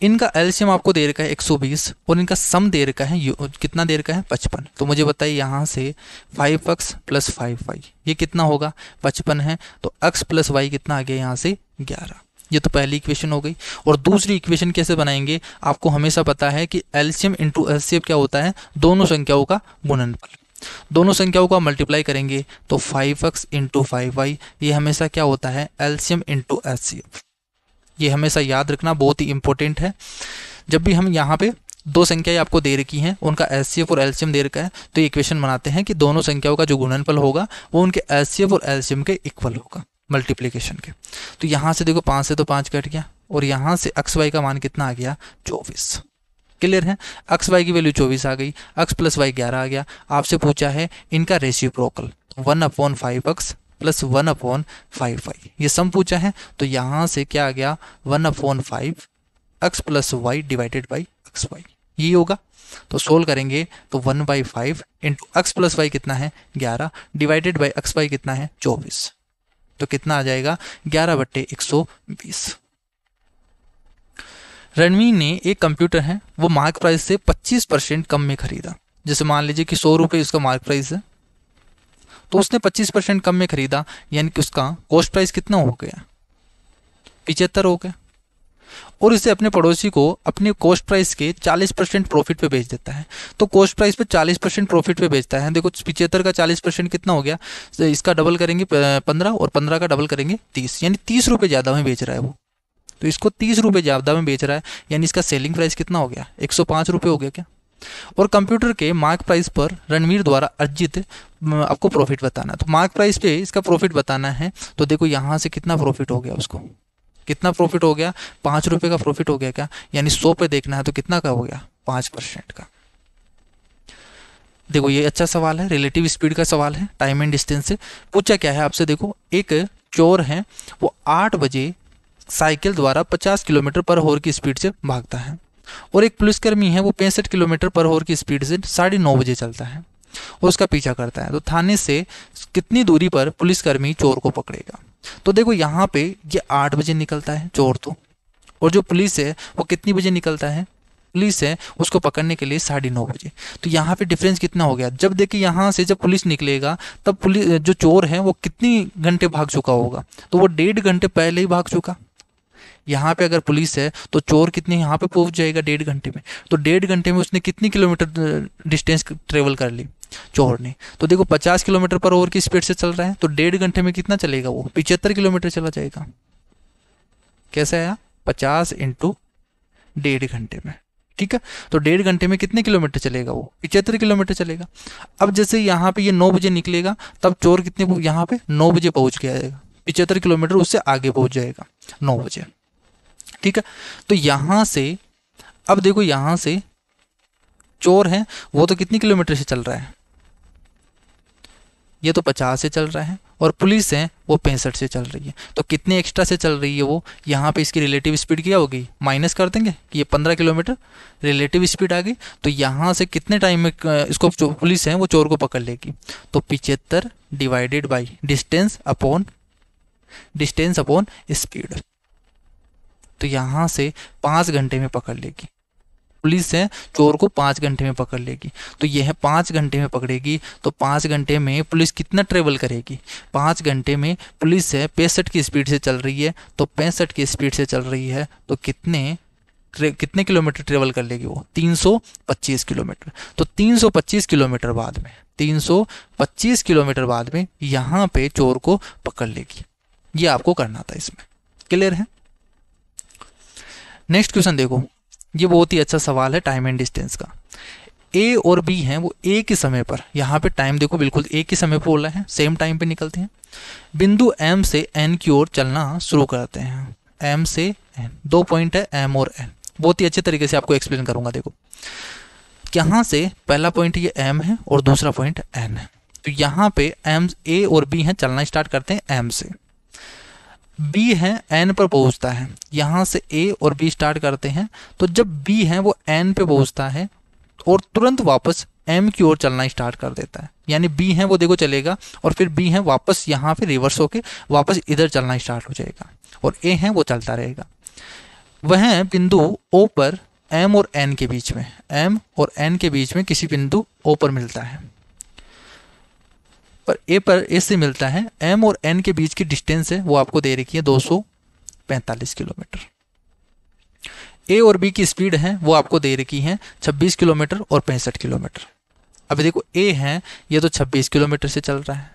इनका एल्शियम आपको दे रखा है 120 और इनका सम दे रखा है कितना दे रखा है? 55 तो मुझे बताइए यहाँ से 5x x plus five Y ये कितना होगा? 55 है तो x प्लस वाई कितना आ गया यहाँ से 11 ये तो पहली इक्वेशन हो गई। और दूसरी इक्वेशन कैसे बनाएँगे? आपको हमेशा पता है कि एल्शियम इंटू एल क्या होता है? दोनों संख्याओं का गुणनफल। दोनों संख्याओं का मल्टीप्लाई करेंगे तो five X into five Y ये हमेशा क्या होता है? एल्शियम इंटू एल ये हमेशा याद रखना बहुत ही इंपॉर्टेंट है। जब भी हम यहाँ पे दो संख्याएँ आपको दे रखी हैं, उनका एस और एल्शियम दे रखा है तो ये इक्वेशन बनाते हैं कि दोनों संख्याओं का जो गुणनफल होगा, वो उनके एस और एल्शियम के इक्वल होगा। मल्टीप्लीकेशन के। तो यहाँ से देखो पाँच से तो पाँच कट गया, और यहाँ से अक्स वाई का मान कितना आ गया? चौबीस। क्लियर है? अक्स वाई की वैल्यू चौबीस आ गई अक्स प्लस वाई ग्यारह आ गया। आपसे पूछा है, इनका ratio reciprocal one upon five X plus one upon five Y ये सम पूछा है तो यहाँ से क्या आ गया? One upon five X plus Y divided by X Y ये होगा। तो सोल्व करेंगे तो one by five into X plus Y कितना है? ग्यारह। डिवाइडेड बाई एक्स वाई कितना है? चौबीस। तो कितना आ जाएगा? ग्यारह बट्टे एक सौ बीस। रणवीर ने एक कंप्यूटर है, वो मार्क प्राइस से पच्चीस परसेंट कम में खरीदा। जैसे मान लीजिए कि सौ रुपये उसका मार्क प्राइस है तो उसने 25 परसेंट कम में खरीदा, यानी कि उसका कॉस्ट प्राइस कितना हो गया? पिचहत्तर हो गया। और इसे अपने पड़ोसी को अपने कॉस्ट प्राइस के 40 परसेंट प्रॉफिट पे बेच देता है। तो कॉस्ट प्राइस पे 40 परसेंट प्रॉफिट पे बेचता है। देखो पिछहत्तर का 40 परसेंट कितना हो गया? तो इसका डबल करेंगे पंद्रह, और पंद्रह का डबल करेंगे तीस। यानी तीस रुपये ज़्यादा में बेच रहा है वो। तो इसको तीस रुपये ज़्यादा में बेच रहा है। यानी इसका सेलिंग प्राइस कितना हो गया? एक हो गया क्या? और कंप्यूटर के मार्क प्राइस पर रणवीर द्वारा अर्जित आपको प्रॉफिट बताना। तो मार्क प्राइस पे इसका प्रॉफिट बताना है। तो देखो, यहाँ से कितना प्रॉफिट हो गया उसको? कितना प्रॉफिट हो गया? पाँच रुपये का प्रॉफिट हो गया क्या? यानी सौ पे देखना है तो कितना का हो गया? पाँच परसेंट का। देखो, ये अच्छा सवाल है रिलेटिव स्पीड का सवाल है टाइम एंड डिस्टेंस से। पूछा क्या है आपसे? देखो, एक चोर है, वो आठ बजे साइकिल द्वारा पचास किलोमीटर पर होर की स्पीड से भागता है। और एक पुलिसकर्मी है, वो पैंसठ किलोमीटर पर होर की स्पीड से साढ़े नौ बजे चलता है। और उसका पीछा करता है। तो थाने से कितनी दूरी पर पुलिसकर्मी चोर को पकड़ेगा? तो देखो यहाँ पे ये आठ बजे निकलता है चोर तो। और जो पुलिस है, वो कितनी बजे निकलता है? पुलिस है, उसको पकड़ने के लिए साढ़े नौ बजे। तो यहाँ पे डिफरेंस कितना हो गया? जब देखिए यहाँ से जब पुलिस निकलेगा, तब पुलिस जो चोर है, वो कितनी घंटे भाग चुका होगा? तो वो डेढ़ घंटे पहले ही भाग चुका। यहाँ पे अगर पुलिस है तो चोर कितने यहाँ पे पहुँच जाएगा डेढ़ घंटे में? तो डेढ़ घंटे में उसने कितनी किलोमीटर डिस्टेंस ट्रेवल कर ली? चोर ने तो देखो, पचास किलोमीटर पर ओवर की स्पीड से चल रहा है तो डेढ़ घंटे में कितना चलेगा वो? पिछहत्तर किलोमीटर चला जाएगा। कैसे आया पचास इंटू डेढ़ घंटे में। ठीक है? तो डेढ़ घंटे में कितने किलोमीटर चलेगा वो? पिछहत्तर किलोमीटर चलेगा। अब जैसे यहाँ पे ये नौ बजे निकलेगा, तब चोर कितने यहाँ पे नौ बजे पहुँच गया जाएगा। पिछहत्तर किलोमीटर उससे आगे पहुँच जाएगा, नौ बजे। ठीक है? तो यहाँ से, अब देखो यहाँ से चोर है, वो तो कितनी किलोमीटर से चल रहा है? ये तो पचास से चल रहा है और पुलिस है, वो पैंसठ से चल रही है। तो कितने एक्स्ट्रा से चल रही है वो? यहाँ पे इसकी रिलेटिव स्पीड क्या होगी? माइनस कर देंगे कि ये पंद्रह किलोमीटर रिलेटिव स्पीड आ गई। तो यहाँ से कितने टाइम में इसको पुलिस है, वो चोर को पकड़ लेगी? तो पिचहत्तर divided by distance upon distance upon speed तो यहाँ से पाँच घंटे में पकड़ लेगी। पुलिस है, चोर को पाँच घंटे में पकड़ लेगी। तो यह पाँच घंटे में पकड़ेगी तो पाँच घंटे में पुलिस कितना ट्रेवल करेगी? पाँच घंटे में पुलिस है, पैंसठ की स्पीड से चल रही है तो पैंसठ की स्पीड से चल रही है तो कितने कितने किलोमीटर ट्रेवल कर लेगी वो? 325 किलोमीटर। तो 325 किलोमीटर बाद में 325 किलोमीटर बाद में यहाँ पे चोर को पकड़ लेगी। ये आपको करना था इसमें। क्लियर है? नेक्स्ट क्वेश्चन देखो। ये बहुत ही अच्छा सवाल है टाइम एंड डिस्टेंस का। ए और बी हैं, वो एक ही समय पर। यहाँ पे टाइम देखो, बिल्कुल एक ही समय पर बोला है सेम टाइम पे निकलते हैं। बिंदु एम से एन की ओर चलना शुरू करते हैं। एम से एन दो पॉइंट है एम और एन बहुत ही अच्छे तरीके से आपको एक्सप्लेन करूँगा, देखो। यहाँ से पहला पॉइंट ये एम है और दूसरा पॉइंट एन है। तो यहाँ पे एम ए और बी हैं, चलना स्टार्ट करते हैं एम से। बी है एन पर पहुँचता है। यहाँ से ए और बी स्टार्ट करते हैं। तो जब बी है, वो एन पे पहुँचता है और तुरंत वापस एम की ओर चलना स्टार्ट कर देता है। यानी बी है, वो देखो चलेगा और फिर बी है, वापस यहाँ पे रिवर्स होके वापस इधर चलना स्टार्ट हो जाएगा और ए है, वो चलता रहेगा। वह बिंदु ओ पर एम और एन के बीच में। एम और एन के बीच में किसी बिंदु ओ पर मिलता है। पर ए पर ए से मिलता है। एम और एन के बीच की डिस्टेंस है, वो आपको दे रखी है 245 किलोमीटर। ए और बी की स्पीड है, वो आपको दे रखी है 26 किलोमीटर और पैंसठ किलोमीटर। अभी देखो ए है, ये तो 26 किलोमीटर से चल रहा है।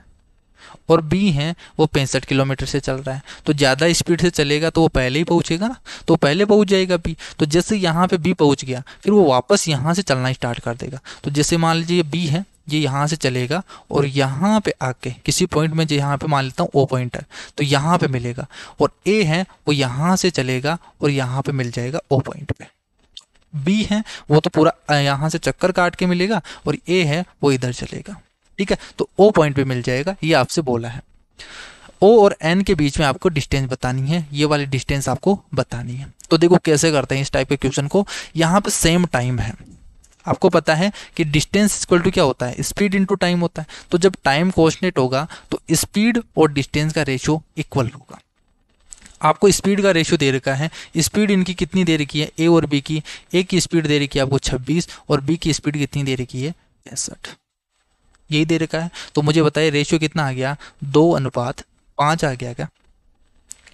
और बी है, वो पैंसठ किलोमीटर से चल रहा है। तो ज़्यादा स्पीड से चलेगा तो वो पहले ही पहुंचेगा ना? तो पहले पहुँच जाएगा बी तो जैसे यहाँ पे बी पहुँच गया, फिर वो वापस यहाँ से चलना स्टार्ट कर देगा। तो जैसे मान लीजिए बी है ये यहाँ से चलेगा और यहाँ पे आके, किसी पॉइंट में जो यहाँ पे मान लेता हूँ ओ पॉइंट है तो यहाँ पे मिलेगा। और ए है, वो यहाँ से चलेगा और यहाँ पे मिल जाएगा ओ पॉइंट पे। बी है, वो तो पूरा यहाँ से चक्कर काट के मिलेगा और ए है, वो इधर चलेगा। ठीक है तो ओ पॉइंट पे मिल जाएगा, ये आपसे बोला है। ओ और एन के बीच में आपको डिस्टेंस बतानी है, ये वाली डिस्टेंस आपको बतानी है। तो देखो कैसे करते हैं इस टाइप के क्वेश्चन को, यहाँ पे सेम टाइम है। आपको पता है कि डिस्टेंस इक्वल टू क्या होता है? स्पीड इनटू टाइम होता है। तो जब टाइम कोशनेट होगा तो स्पीड और डिस्टेंस का रेशियो इक्वल होगा। आपको स्पीड का रेशियो दे रखा है। स्पीड इनकी कितनी दे रखी है? ए और बी की। ए की स्पीड दे रखी है आपको 26 और बी की स्पीड कितनी दे रखी है? पैंसठ। यही दे रखा है। तो मुझे बताइए रेशियो कितना आ गया? दो अनुपात पाँच आ गया क्या?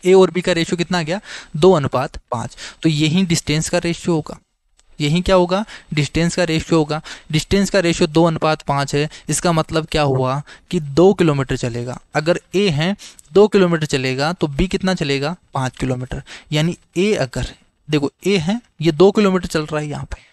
ए और बी का रेशियो कितना आ गया? दो अनुपात पाँच। तो यही डिस्टेंस का रेशियो होगा। यही क्या होगा? डिस्टेंस का रेशियो होगा। डिस्टेंस का रेशियो दो अनुपात पाँच है। इसका मतलब क्या हुआ कि दो किलोमीटर चलेगा। अगर ए है, दो किलोमीटर चलेगा तो बी कितना चलेगा? पाँच किलोमीटर। यानी ए अगर, देखो ए है, ये दो किलोमीटर चल रहा है यहाँ पे।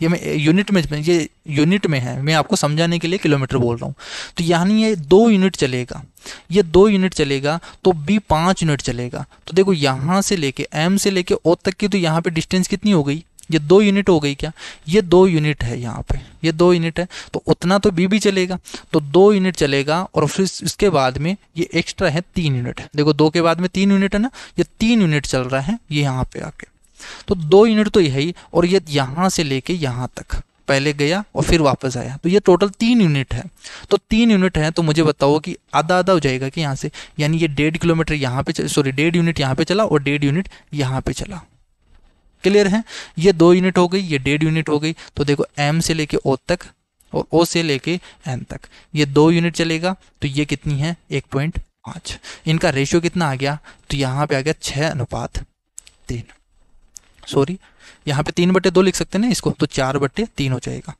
ये मैं यूनिट में ये यूनिट में है। मैं आपको समझाने के लिए किलोमीटर बोल रहा हूँ। तो यानी ये दो यूनिट चलेगा। ये दो यूनिट चलेगा तो बी पाँच यूनिट चलेगा। तो देखो, यहाँ से लेके एम से लेके ओ तक की तो यहाँ पे डिस्टेंस कितनी हो गई? ये दो यूनिट हो गई क्या? ये दो यूनिट है यहाँ पे। ये दो यूनिट है तो उतना तो बी भी चलेगा। तो दो यूनिट चलेगा और फिर इसके बाद में ये एक्स्ट्रा है तीन यूनिट देखो दो के बाद में तीन यूनिट है ना, ये तीन यूनिट चल रहा है ये यहाँ पे आके। तो दो यूनिट तो यही, और ये यहाँ से लेके यहाँ तक। पहले गया और फिर वापस आया। तो ये टोटल तीन यूनिट है। तो तीन यूनिट है तो मुझे बताओ कि आधा आधा हो जाएगा कि यहाँ से। यानी ये डेढ़ किलोमीटर यहाँ पे सॉरी डेढ़ यूनिट यहाँ पे चला और डेढ़ यूनिट यहाँ पे चला। क्लियर है? ये दो यूनिट हो गई, ये डेढ़ यूनिट हो गई। तो देखो एम से लेके ओ तक और ओ से लेके एन तक। ये दो यूनिट चलेगा तो ये कितनी है? एक पॉइंट पाँच। इनका रेशियो कितना आ गया? तो यहाँ पे आ गया छः अनुपात तीन। सॉरी यहाँ पे तीन बट्टे दो लिख सकते हैं ना इसको? तो चार बट्टे तीन हो जाएगा।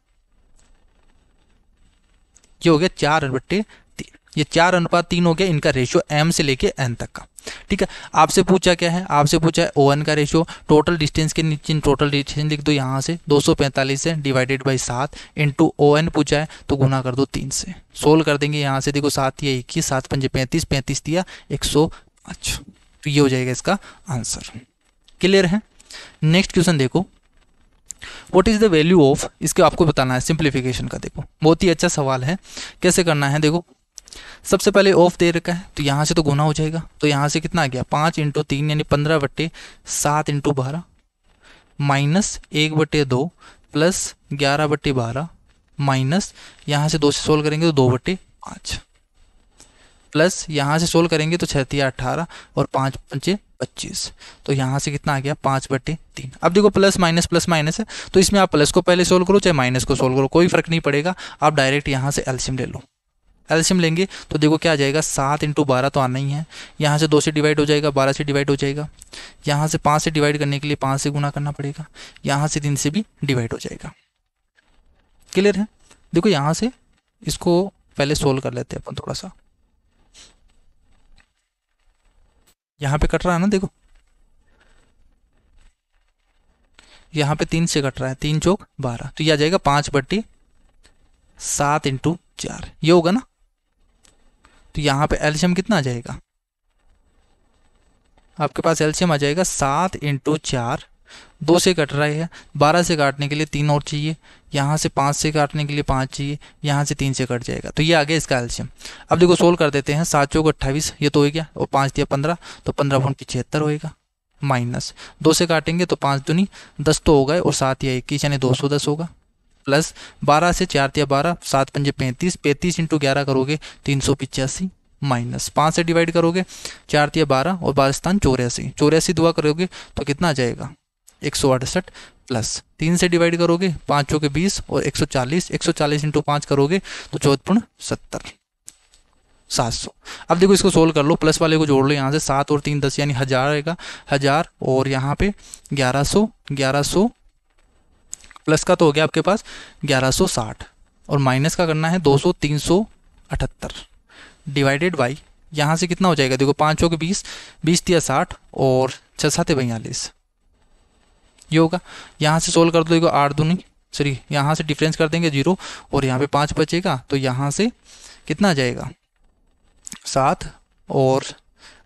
ये हो गया चार तीन ये चार अनुपात तीन हो गया इनका रेशियो एम से लेके एन तक का। ठीक है? आपसे पूछा क्या है? आपसे पूछा है ओ एन का रेशियो टोटल डिस्टेंस के नीचे टोटल डिस्टेंस लिख दो यहाँ से। 245 है डिवाइडेड बाई सात इंटू ओ एन पूछा है तो गुना कर दो तीन से। सोल्व कर देंगे यहाँ से। देखो, सात या इक्कीस सात पंजे पैंतीस पैंतीस दिया एक सौ पाँच। तो ये हो जाएगा इसका आंसर क्लियर है? नेक्स्ट क्वेश्चन देखो। What is the value of इसके आपको बताना है सिंप्लीफिकेशन का देखो। बहुत ही अच्छा सवाल है। कैसे करना है? देखो सबसे पहले ऑफ़ दे रखा है तो यहाँ से तो गुना हो जाएगा। तो यहाँ से कितना आ गया? पाँच इंटू तीन यानी पंद्रह बट्टे सात इंटू बारह माइनस एक बट्टे दो प्लस ग्यारह बट्टे बारह माइनस यहाँ से दो से सोल्व करेंगे तो दो बट्टे पाँच। प्लस यहाँ से सोल्व करेंगे तो छतिया अट्ठारह और पाँच पंचे पच्चीस। तो यहाँ से कितना आ गया? पाँच बटे तीन। अब देखो प्लस माइनस प्लस माइनस है तो इसमें आप प्लस को पहले सोल्व करो, चाहे माइनस को सोल्व करो, कोई फ़र्क नहीं पड़ेगा। आप डायरेक्ट यहाँ से एल्शियम ले लो। एल्शियम लेंगे तो देखो क्या आ जाएगा, सात इंटू बारह तो आना ही है। यहाँ से दो से डिवाइड हो जाएगा, बारह से डिवाइड हो जाएगा। यहाँ से पाँच से डिवाइड करने के लिए पाँच से गुना करना पड़ेगा। यहाँ से तीन से भी डिवाइड हो जाएगा। क्लियर है? देखो यहाँ से इसको पहले सोल्व कर लेते हैं अपन थोड़ा सा। यहाँ पे कट रहा है ना, देखो। यहाँ पे तीन से कट रहा है, तीन चौक बारह। तो ये आ जाएगा पाँच बट्टी सात इंटू चार। ये होगा ना? तो यहाँ पे एल्शियम कितना आ जाएगा? आपके पास एल्शियम आ जाएगा सात इंटू चार। दो से कट रहा है। बारह से काटने के लिए तीन और चाहिए। यहाँ से पाँच से काटने के लिए पाँच चाहिए। यहाँ से तीन से कट जाएगा। तो ये आ गया इसका एल्शियम। अब देखो, सोल्व कर देते हैं। सात चौक अट्ठाईस, ये तो हो गया। और पाँच दिया पंद्रह तो पंद्रह पॉइंट पिछहत्तर होएगा। माइनस। दो से काटेंगे तो पाँच दूनी। दस तो हो गए और सात या इक्कीस, यानी दो सौ दस होगा। प्लस बारह से चार या बारह, सात पंजे पैंतीस पैंतीस इंटू ग्यारह करोगे तीन सौ पिचासी माइनस पाँच से डिवाइड करोगे, चार या बारह और बारह स्थान चौरासी। चौरासी दुआ करोगे तो कितना आ जाएगा? एक सौ अड़सठ प्लस तीन से डिवाइड करोगे, पाँचों के बीस और एक सौ चालीस। एक सौ चालीस इंटू पाँच करोगे तो चौदह सत्तर। सात सौ। अब देखो इसको सोल्व कर लो, प्लस वाले को जोड़ लो, यहाँ से सात और तीन दस यानी हज़ार आएगा। हज़ार और यहाँ पे ग्यारह सौ ग्यारह सौ प्लस का तो हो गया आपके पास ग्यारह सौ साठ और माइनस का करना है दो सौ तीन सौ अठहत्तर। डिवाइडेड बाई यहाँ से कितना हो जाएगा? देखो, पाँचों के बीस बीस तिया साठ और छः सात बयालीस। ये होगा। यहाँ से सोल्व कर दो, देखो, आठ दूनी सॉरी यहाँ से डिफरेंस कर देंगे ज़ीरो और यहाँ पे पाँच बचेगा तो यहाँ से कितना आ जाएगा? सात और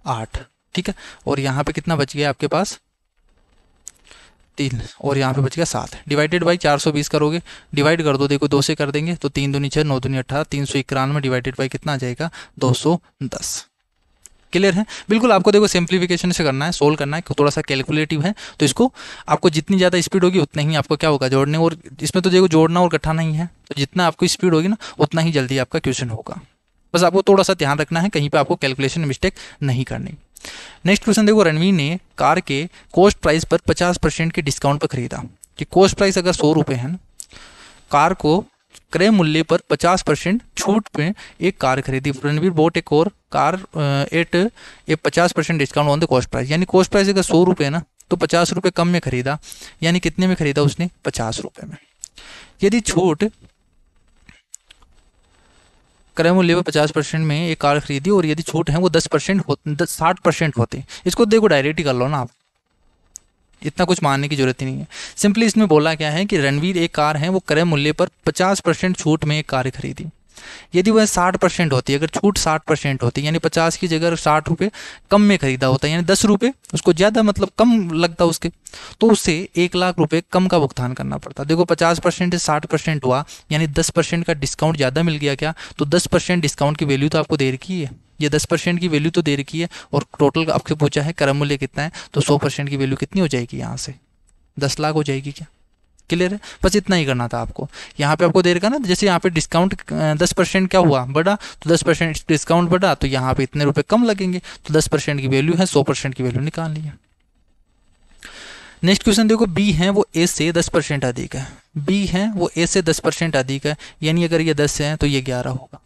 आठ, ठीक है? और यहाँ पे कितना बच गया आपके पास? तीन, और यहाँ पे बच गया सात। डिवाइडेड बाई चार सौ बीस करोगे डिवाइड कर दो, देखो दो से कर देंगे तो तीन दूनी छः नौ दूनी अठारह, तीन सौ इक्यानवे डिवाइडेड बाई कितना आ जाएगा? दो सौ दस। क्लियर है? बिल्कुल आपको देखो सिंप्लीफिकेशन से करना है सोल्व करना है, थोड़ा सा कैलकुलेटिव है तो इसको आपको जितनी ज़्यादा स्पीड होगी, उतना ही आपको क्या होगा जोड़ने और इसमें तो देखो जोड़ना और इकट्ठा नहीं है तो जितना आपको स्पीड होगी ना, उतना ही जल्दी आपका क्वेश्चन होगा। बस आपको थोड़ा सा ध्यान रखना है, कहीं पर आपको कैलकुलेशन मिस्टेक नहीं करनी। नेक्स्ट क्वेश्चन देखो रणवीर ने कार के कॉस्ट प्राइस पर 50 परसेंट के डिस्काउंट पर खरीदा। कि कॉस्ट प्राइस अगर सौ रुपये है कार को क्रय मूल्य पर 50 परसेंट छूट में एक कार खरीदी। रणवीर बोट एक और कार एट ए पचास percent discount on the cost price यानी कॉस्ट प्राइस अगर सौ रुपये ना तो पचास रुपये कम में खरीदा। यानी कितने में खरीदा उसने? पचास रुपये में। यदि छूट क्रय मूल्य पर पचास परसेंट में एक कार खरीदी और यदि छूट है, वो दस परसेंट दस, साठ परसेंट होते। इसको देखो डायरेक्ट ही कर लो ना आप। इतना कुछ मानने की ज़रूरत ही नहीं है। सिंपली इसमें बोला क्या है कि रणवीर एक कार है, वो क्रय मूल्य पर पचास परसेंट छूट में एक कार खरीदी। यदि वह साठ परसेंट होती है, अगर छूट साठ परसेंट होती है, यानी पचास की जगह साठ रुपये कम में खरीदा होता है, यानी दस रुपये उसको ज़्यादा मतलब कम लगता उसके तो उससे एक लाख रुपए कम का भुगतान करना पड़ता। देखो, पचास परसेंट से साठ परसेंट हुआ, यानी दस परसेंट का डिस्काउंट ज़्यादा मिल गया क्या? तो दस परसेंट डिस्काउंट की वैल्यू तो आपको दे रखी है। ये दस परसेंट की वैल्यू तो दे रखी है, और टोटल आपसे पूछा है, क्रम मूल्य कितना है तो सौ परसेंट की वैल्यू कितनी हो जाएगी यहाँ से? दस लाख हो जाएगी क्या? क्लियर है? बस इतना ही करना था आपको। यहाँ पे आपको दे रखा ना, जैसे यहाँ पे डिस्काउंट दस परसेंट क्या हुआ? बढ़ा तो दस परसेंट डिस्काउंट बढ़ा तो यहाँ पे इतने रुपए कम लगेंगे तो दस परसेंट की वैल्यू है, सौ परसेंट की वैल्यू निकाल लिया। नेक्स्ट क्वेश्चन देखो बी है, वो ए से दस परसेंट अधिक है। बी है, वो ए से दस परसेंट अधिक है, यानी अगर ये दस है तो ये ग्यारह होगा।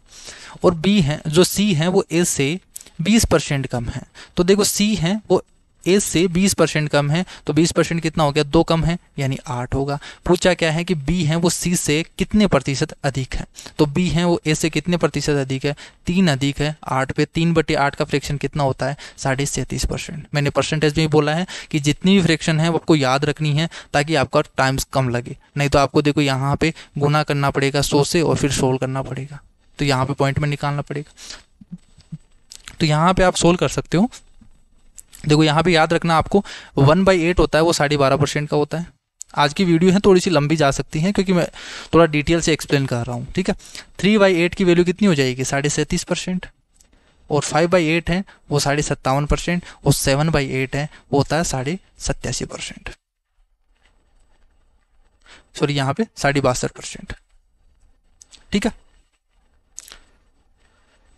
और बी है, जो सी है, वो ए से बीस परसेंट कम है। तो देखो सी है, वो ए से 20 परसेंट कम है तो 20 परसेंट कितना हो गया? दो कम है, यानी आठ होगा। पूछा क्या है कि बी है वो सी से कितने प्रतिशत अधिक है? तो बी है वो ए से कितने प्रतिशत अधिक है? तीन अधिक है, आठ पे तीन बटे आठ का फ्रैक्शन कितना होता है? साढ़े सैंतीस परसेंट। मैंने परसेंटेज में बोला है कि जितनी भी फ्रैक्शन है वो आपको याद रखनी है, ताकि आपका टाइम्स कम लगे। नहीं तो आपको देखो यहाँ पे गुना करना पड़ेगा सौ से और फिर सोल्व करना पड़ेगा। तो यहाँ पे पॉइंट में निकालना पड़ेगा। तो यहाँ पे आप सोल्व कर सकते हो। देखो, यहाँ पे याद रखना आपको वन बाई एट होता है, वो साढ़े बारह परसेंट का होता है। आज की वीडियो है, थोड़ी सी लंबी जा सकती है, क्योंकि मैं थोड़ा डिटेल से एक्सप्लेन कर रहा हूँ, ठीक है? थ्री बाई एट की वैल्यू कितनी हो जाएगी? साढ़े सैंतीस परसेंट और फाइव बाई एट है, वो साढ़े सत्तावन परसेंट और सेवन बाई एट है, वो होता है साढ़े सत्तासी परसेंट सॉरी यहाँ पे साढ़े बासठ परसेंट ठीक है?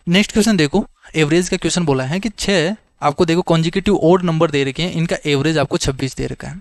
नेक्स्ट क्वेश्चन देखो एवरेज का क्वेश्चन बोला है कि छः आपको देखो कॉन्जिकेटिव ओड नंबर दे रखे हैं, इनका एवरेज आपको 26 दे रखा है।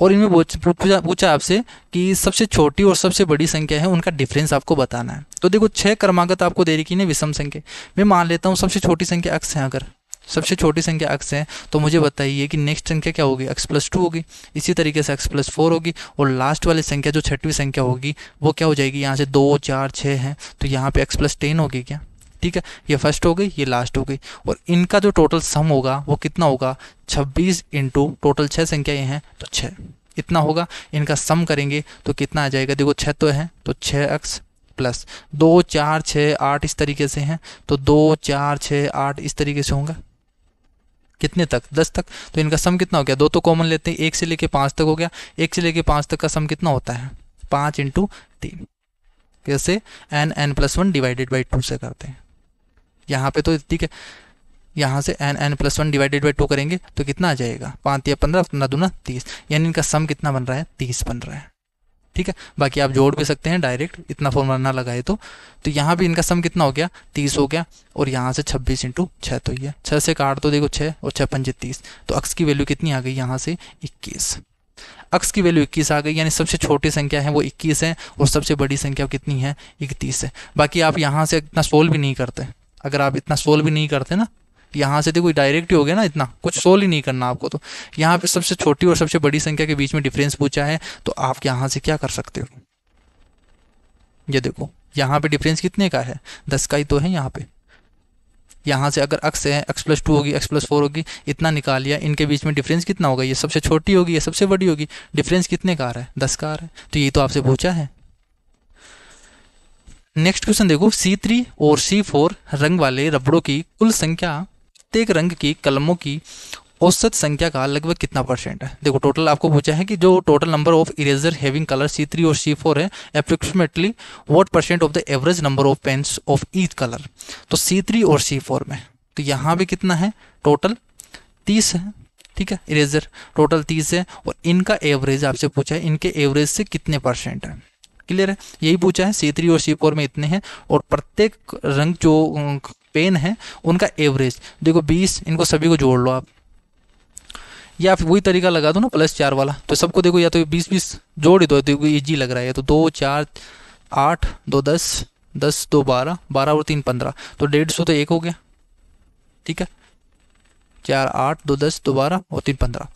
और इनमें पूछा पूछा आपसे कि सबसे छोटी और सबसे बड़ी संख्या है, उनका डिफरेंस आपको बताना है। तो देखो छः क्रमागत आपको दे रखी है विषम संख्या। मैं मान लेता हूँ सबसे छोटी संख्या अक्स है अगर, सबसे छोटी संख्या अक्स है तो मुझे बताइए कि नेक्स्ट संख्या क्या होगी? एक्स प्लस टू होगी। इसी तरीके से एक्स प्लस फोर होगी। और लास्ट वाली संख्या, जो छठवीं संख्या होगी, वो क्या हो जाएगी? यहाँ से दो, चार छः है तो यहाँ पे एक्स प्लस टेन होगी क्या? ठीक है? ये फ़र्स्ट हो गई, ये लास्ट हो गई। और इनका जो टोटल सम होगा, वो कितना होगा? छब्बीस इंटू टोटल छः संख्याएँ हैं तो छः इतना होगा, इनका सम करेंगे तो कितना आ जाएगा? देखो छः तो है तो छः एक्स प्लस दो, चार छः आठ इस तरीके से हैं तो दो, चार छः आठ इस तरीके से होंगे। कितने तक? दस तक? तो इनका सम कितना हो गया? दो तो कॉमन लेते हैं, एक से लेके पाँच तक हो गया। एक से लेके पाँच तक का सम कितना होता है? पाँच इंटू तीन। कैसे? N N plus one divided by two से करते हैं। यहाँ पे तो ठीक है, यहाँ से N N plus one divided by two करेंगे तो कितना आ जाएगा? पाँच या पंद्रह पंद्रह दूना तीस। यानी इनका सम कितना बन रहा है? तीस बन रहा है। ठीक है? बाकी आप जोड़ भी सकते हैं डायरेक्ट इतना फॉर्मूला ना लगाए तो। तो यहाँ भी इनका सम कितना हो गया? तीस हो गया और यहाँ से छब्बीस इंटू छः तो ये। छः से काट तो देखो छः और छः पंजे तीस। तो अक्स की वैल्यू कितनी आ गई यहाँ से? इक्कीस। अक्स की वैल्यू इक्कीस आ गई, यानी सबसे छोटी संख्या है, वो इक्कीस है और सबसे बड़ी संख्या कितनी है? इकतीस है। बाकी आप यहाँ से इतना सोल्व भी नहीं करते। अगर आप इतना सोल्व भी नहीं करते ना, यहाँ से देखो डायरेक्ट ही हो गया ना इतना। कुछ सोल ही नहीं करना आपको तो। यहाँ पे सबसे छोटी और सबसे बड़ी संख्या के बीच में डिफरेंस पूछा है तो आप यहाँ से क्या कर सकते हो? ये देखो, यहाँ पे डिफरेंस कितने का है? दस का ही तो है यहाँ पे। यहाँ से अगर एक्स है एक्स प्लस टू होगी एक्स प्लस फोर होगी, इतना निकाल लिया, इनके बीच में डिफरेंस कितना होगा? ये सबसे छोटी होगी, ये सबसे बड़ी होगी। डिफरेंस कितने का आ रहा है? दस का आ रहा है। तो ये तो आपसे पूछा है। नेक्स्ट क्वेश्चन देखो सी थ्री और सी फोर रंग वाले रबड़ों की कुल संख्या, प्रत्येक रंग की कलमों की औसत संख्या का लगभग कितना परसेंट है? देखो टोटल आपको पूछा है कि जो total number of eraser having colour C three और सी फोर है approximately what percent of the average number of pens of each colour तो सी थ्री और सी फोर में तो यहाँ भी कितना है? टोटल तीस है, ठीक है इरेजर टोटल तीस है और इनका एवरेज आपसे पूछा है, इनके एवरेज से कितने परसेंट है? क्लियर है? यही पूछा है सी थ्री और सी फोर में इतने हैं और प्रत्येक रंग जो पेन है, उनका एवरेज। देखो, बीस, इनको सभी को जोड़ लो आप। या फिर वही तरीका लगा दो ना, प्लस चार वाला। तो सबको देखो, या तो बीस बीस जोड़ ही दो। देखो ईजी लग रहा है। तो दो, चार, आठ, दो, दस दस, दो, बारह बारह और तीन, पंद्रह। तो डेढ़ सौ तो एक हो गया। ठीक है? चार, आठ, दो, दस, दो, बारह और तीन, पंद्रह।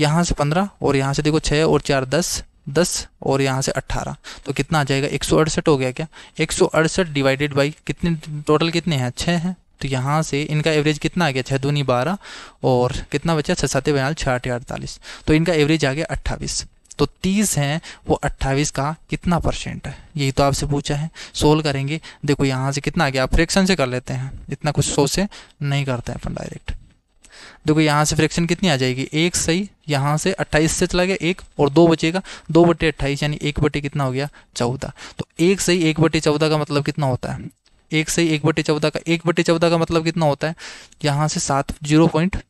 यहाँ से पंद्रह और यहाँ से देखो छः और चार, दस दस और यहाँ से अट्ठारह। तो कितना आ जाएगा? एक सौ अड़सठ हो गया क्या? एक सौ अड़सठ डिवाइडेड बाई कितने टोटल कितने हैं? छः हैं। तो यहाँ से इनका एवरेज कितना आ गया? छः दूनी बारह और कितना बचा? छः सत्य बयालीस छः आठ अड़तालीस। तो इनका एवरेज आ गया अट्ठाईस तो तीस हैं, वो अट्ठाईस का कितना परसेंट है? यही तो आपसे पूछा है। सोल्व करेंगे। देखो यहाँ से कितना आ गया? आप फ्रैक्शन से कर लेते हैं। इतना कुछ सोच से नहीं करते हैं अपन डायरेक्ट देखो यहाँ से फ्रैक्शन कितनी आ जाएगी? एक सही, यहाँ से अट्ठाईस से चला गया एक, और दो बचेगा। दो बटे अट्ठाईस, यानी एक बटे कितना हो गया? चौदह। तो एक सही, एक बटे चौदह का मतलब कितना होता है? एक सही, एक बटे चौदह का, एक बटे चौदह का मतलब कितना होता है? यहाँ से सात, zero point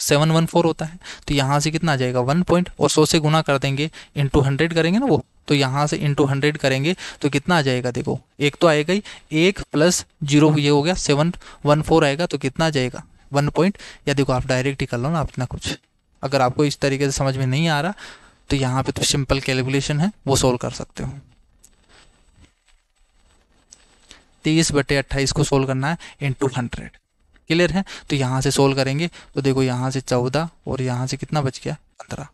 seven one four होता है। तो यहाँ से कितना आ जाएगा? वन पॉइंट, और सौ से गुना कर देंगे इंटू हंड्रेड करेंगे ना वो? तो यहाँ से इंटू हंड्रेड करेंगे तो कितना आ जाएगा? देखो, एक तो आएगा ही, एक प्लस ज़ीरो ये हो गया, सेवन वन फोर आएगा तो कितना आ जाएगा? वन पॉइंट या देखो आप डायरेक्ट ही कर लो ना अपना कुछ। अगर आपको इस तरीके से समझ में नहीं आ रहा तो यहाँ पे तो सिंपल कैलकुलेशन है, वो सोल्व कर सकते हो। तीस बटे अट्ठाईस को सोल्व करना है इन टू हंड्रेड क्लियर है? तो यहाँ से सोल्व करेंगे। तो देखो यहाँ से चौदह और यहाँ से कितना बच गया? पंद्रह।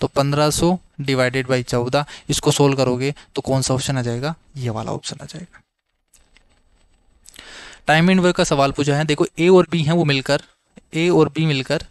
तो पंद्रह सौ डिवाइडेड बाई चौदह, इसको सोल्व करोगे तो कौन सा ऑप्शन आ जाएगा? ये वाला ऑप्शन आ जाएगा। टाइम एंड वर्क का सवाल पूछा है। देखो ए और बी हैं वो मिलकर ए और बी मिलकर,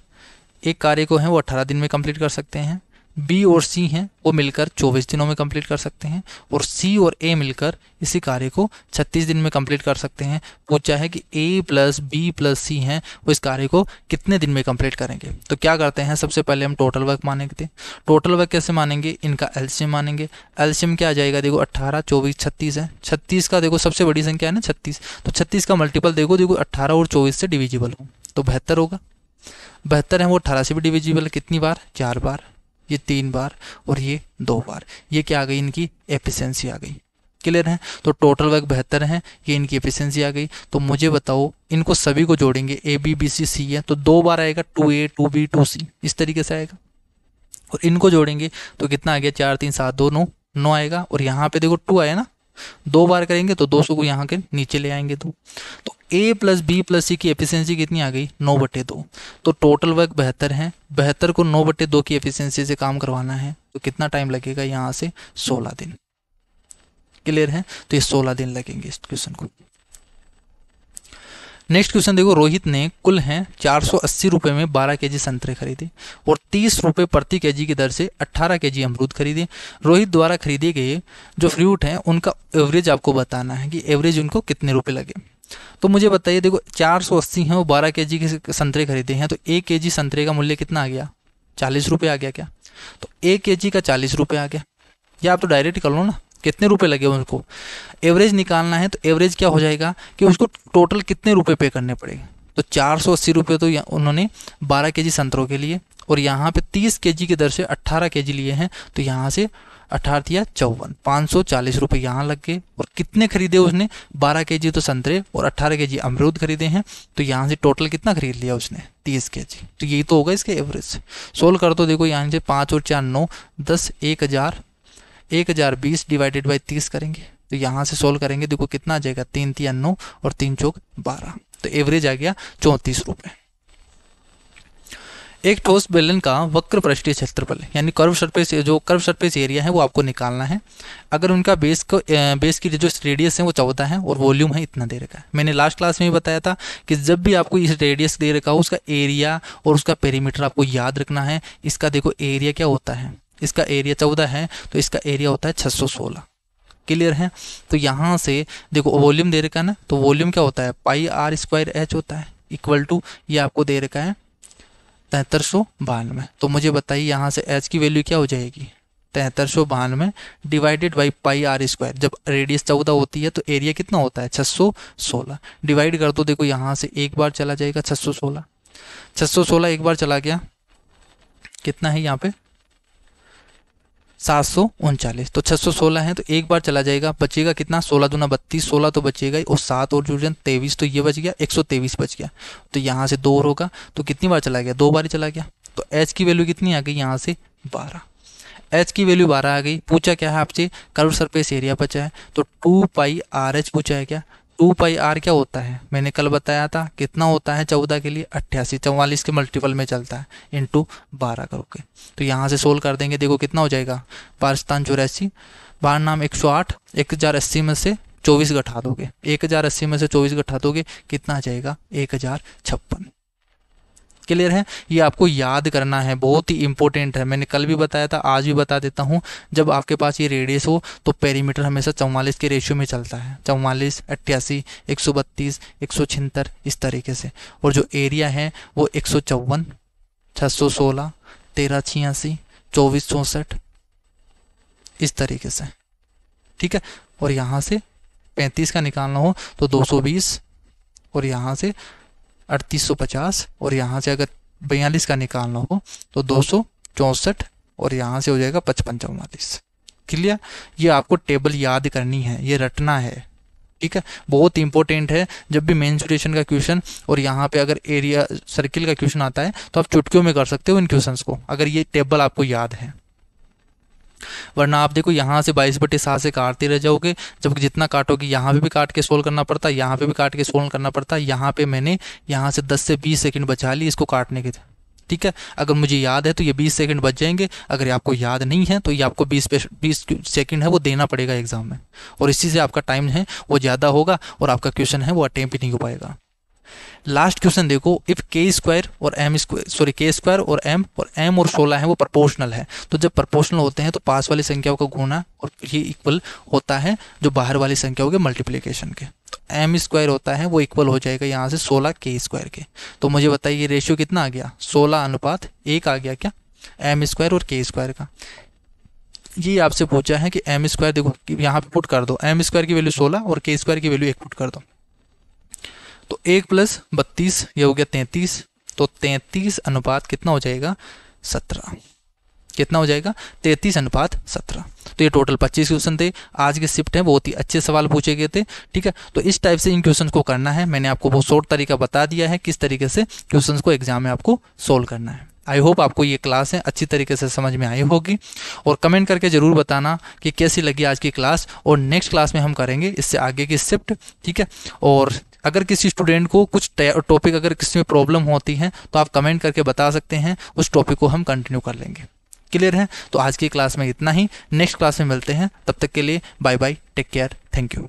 एक कार्य को है वो अट्ठारह दिन में कंप्लीट कर सकते हैं। बी और सी हैं, वो मिलकर 24 दिनों में कंप्लीट कर सकते हैं और सी और ए मिलकर इसी कार्य को 36 दिन में कंप्लीट कर सकते हैं। पूछा है कि A plus B plus C हैं, वो इस कार्य को कितने दिन में कंप्लीट करेंगे? तो क्या करते हैं, सबसे पहले हम टोटल वर्क मानेंगे। टोटल वर्क कैसे मानेंगे? इनका एल्शियम मानेंगे। एल्शियम क्या आ जाएगा? देखो, अट्ठारह, चौबीस, छत्तीस है। छत्तीस का देखो, सबसे बड़ी संख्या है ना, छत्तीस। तो छत्तीस का मल्टीपल देखो देखो, अट्ठारह और चौबीस से डिविजिबल हो तो बेहतर होगा। बेहतर है वो अट्ठारह से भी डिविजिबल कितनी बार? चार बार। ये तीन बार और ये दो बार। ये क्या आ गई? इनकी एफिशिएंसी आ गई। क्लियर है? तो टोटल वर्क बेहतर है, ये इनकी एफिशिएंसी आ गई। तो मुझे बताओ, इनको सभी को जोड़ेंगे ए बी बी सी सी है तो दो बार आएगा two A two B two C इस तरीके से आएगा। और इनको जोड़ेंगे तो कितना आ गया? चार, तीन, सात, दो, नौ। नौ आएगा। और यहाँ पे देखो टू आया ना? दो बार करेंगे तो दो सौ को यहाँ के नीचे ले आएँगे तो। तो A plus B plus C की एफिशिएंसी कितनी आ गई? नौ बटे दो। तो टोटल वर्क बेहतर है। बेहतर को नौ बटे दो की एफिशिएंसी से काम करवाना है। तो कितना टाइम लगेगा यहाँ से? सोलह दिन। क्लियर है? तो ये सोलह दिन लगेंगे इस क्वेश्चन को। नेक्स्ट क्वेश्चन देखो, रोहित ने कुल हैं चार सौ अस्सी रुपये में बारह के जी संतरे खरीदे और तीस रुपये प्रति के जी की दर से अट्ठारह के जी अमरूद खरीदे। रोहित द्वारा खरीदे गए जो फ्रूट हैं, उनका एवरेज आपको बताना है कि एवरेज उनको कितने रुपए लगे। तो मुझे बताइए, देखो, चार सौ अस्सी हैं वो बारह के जी के संतरे खरीदे हैं तो एक के जी संतरे का मूल्य कितना आ गया? चालीस रुपये आ गया क्या? तो एक के जी का चालीस रुपये आ गया। या आप तो डायरेक्ट कर लो ना। कितने रुपए लगे उनको? एवरेज निकालना है तो एवरेज क्या हो जाएगा कि उसको टोटल कितने रुपए पे करने पड़ेंगे? तो चार सौ अस्सी रुपये तो उन्होंने बारह के जी संतरों के लिए और यहाँ पे तीस के जी की दर से अट्ठारह के जी लिए हैं तो यहाँ से अठारह दिया चौवन, पाँच सौ चालीस रुपये यहाँ लग गए और कितने खरीदे उसने? बारह के जी तो संतरे और अट्ठारह के जी अमरूद खरीदे हैं तो यहाँ से टोटल कितना खरीद लिया उसने? तीस के जी तो यही तो होगा इसके एवरेज सोल्व कर तो देखो यहाँ से पाँच और चार, नौ, दस, एक हज़ार एक हज़ार बीस डिवाइडेड बाई तीस करेंगे। तो यहाँ से सोल्व करेंगे, देखो कितना आ जाएगा, तीन तीन नौ और तीन चौक बारह। तो एवरेज आ गया चौंतीस रुपये एक ठोस बेलन का वक्र पृष्ठीय क्षेत्रफल, यानी कर्व सरफेस जो कर्व सरफेस एरिया है, वो आपको निकालना है। अगर उनका बेस को बेस की जो रेडियस है, वो चौदह है और वॉल्यूम है, इतना दे रखा है। मैंने लास्ट क्लास में भी बताया था कि जब भी आपको इस रेडियस दे रखा हो, उसका एरिया और उसका पेरीमीटर आपको याद रखना है। इसका देखो एरिया क्या होता है? इसका एरिया चौदह है तो इसका एरिया होता है छः सौ सोलह। क्लियर है? तो यहाँ से, देखो वॉल्यूम दे रखा है ना तो वॉल्यूम क्या होता है? पाई आर स्क्वायर एच होता है इक्वल टू ये आपको दे रखा है तिहत्तर सौ बानवे। तो मुझे बताइए, यहाँ से एच की वैल्यू क्या हो जाएगी? तिहत्तर सौ बानवे divided by pi r square जब रेडियस चौदह होती है तो एरिया कितना होता है? छः सौ सोलह। डिवाइड कर दो, देखो, यहाँ से एक बार चला जाएगा छः सौ सोलह। छः सौ सोलह एक बार चला गया। कितना है यहाँ पे? सात सौ उनचालीस। तो छः सौ सोलह है तो एक बार चला जाएगा, बचेगा कितना? सोलह दूना बत्तीस, सोलह तो बचेगा और सात और जुड़ जाए तेईस तो ये बच गया, एक सौ तेईस बच गया। तो यहाँ से दो और होगा तो कितनी बार चला गया? दो बार ही चला गया। तो एच की वैल्यू कितनी आ गई? यहाँ से बारह। एच की वैल्यू बारह आ गई। पूछा क्या है आपसे? कर्व सरफेस एरिया बचा है। तो टू पाई आर एच पूछा है क्या? टू पाई आर क्या होता है? मैंने कल बताया था, कितना होता है चौदह के लिए? अट्ठासी चौवालीस के मल्टीपल में चलता है इंटू बारह करो के। तो यहाँ से सोल्व कर देंगे, देखो कितना हो जाएगा। पाकिस्तान चौरासी, बार नाम एक सौ आठ, एक हज़ार अस्सी में से चौबीस घटा दोगे। एक हज़ार अस्सी में से चौबीस घटा दोगे, कितना आ जाएगा? एक हज़ार छप्पन। क्लियर है? ये आपको याद करना है, बहुत ही इंपॉर्टेंट है। मैंने कल भी बताया था, आज भी बता देता हूँ। जब आपके पास ये रेडियस हो तो पेरीमीटर हमेशा चौवालीस के रेशियो में चलता है। चौवालीस अट्ठासी एक सौ बत्तीस, एक सौ छिहत्तर, इस तरीके से। और जो एरिया है, वो एक सौ चौवन छः सौ सोलह, तेरह छियासी, चौबीस चौंसठ, इस तरीके से। ठीक है? और यहाँ से पैंतीस का निकालना हो तो दो सौ बीस, और यहाँ से अड़तीस सौ पचास और यहाँ से अगर बयालीस का निकालना हो तो दो सौ चौंसठ और यहाँ से हो जाएगा पचपन चौवालीस। क्लियर? ये आपको टेबल याद करनी है, ये रटना है। ठीक है? बहुत इंपॉर्टेंट है, जब भी मेंसुरेशन का क्वेश्चन और यहाँ पे अगर एरिया, सर्किल का क्वेश्चन आता है तो आप चुटकियों में कर सकते हो इन क्वेश्चंस को, अगर ये टेबल आपको याद है। वरना आप देखो यहाँ से बाईस बटे सात से काटते रह जाओगे जब जितना काटोगे यहाँ पे भी काट के सोल्व करना पड़ता है यहाँ पे भी काट के सोल्व करना पड़ता है यहाँ पे मैंने यहाँ से दस से बीस सेकंड बचा ली इसको काटने के ठीक है? अगर मुझे याद है तो ये बीस सेकंड बच जाएँगे, अगर आपको याद नहीं है तो ये आपको बीस बीस सेकेंड है वो देना पड़ेगा एग्ज़ाम में। और इसी से आपका टाइम है, वो ज़्यादा होगा और आपका क्वेश्चन है वो अटेम्प ही नहीं हो पाएगा। लास्ट क्वेश्चन देखो इफ़ के स्क्वायर और M square sorry K square और एम और एम और सोलह है, वो प्रपोर्शनल है। तो जब प्रपोर्शनल होते हैं तो पास वाली संख्याओं का गुना और ये इक्वल होता है, जो बाहर वाली संख्याओं के मल्टीप्लीकेशन के। तो एम स्क्वायर होता है, वो इक्वल हो जाएगा यहाँ से सोलह के स्क्वायर के। तो मुझे बताइए, ये रेशियो कितना आ गया? सोलह अनुपात एक आ गया क्या? एम स्क्वायर और के स्क्वायर का। ये आपसे पूछा है कि एम स्क्वायर देखो यहाँ पे पुट कर दो। एम स्क्वायर की वैल्यू सोलह और के स्क्वायर की वैल्यू एक पुट कर दो। तो एक प्लस बत्तीस, ये हो गया तैंतीस तो तैंतीस अनुपात कितना हो जाएगा? सत्रह। कितना हो जाएगा? तैतीस अनुपात सत्रह। तो ये टोटल पच्चीस क्वेश्चन थे। आज के शिफ्ट है, बहुत ही अच्छे सवाल पूछे गए थे, ठीक है? तो इस टाइप से इन क्वेश्चन को करना है। मैंने आपको बहुत शॉर्ट तरीका बता दिया है, किस तरीके से क्वेश्चन को एग्ज़ाम में आपको सोल्व करना है। आई होप आपको ये क्लास है, अच्छी तरीके से समझ में आई होगी। और कमेंट करके ज़रूर बताना कि कैसी लगी आज की क्लास और नेक्स्ट क्लास में हम करेंगे इससे आगे की शिफ्ट ठीक है? और अगर किसी स्टूडेंट को कुछ टॉपिक अगर किसी में प्रॉब्लम होती है तो आप कमेंट करके बता सकते हैं, उस टॉपिक को हम कंटिन्यू कर लेंगे। क्लियर है? तो आज की क्लास में इतना ही। नेक्स्ट क्लास में मिलते हैं। तब तक के लिए bye bye take care thank you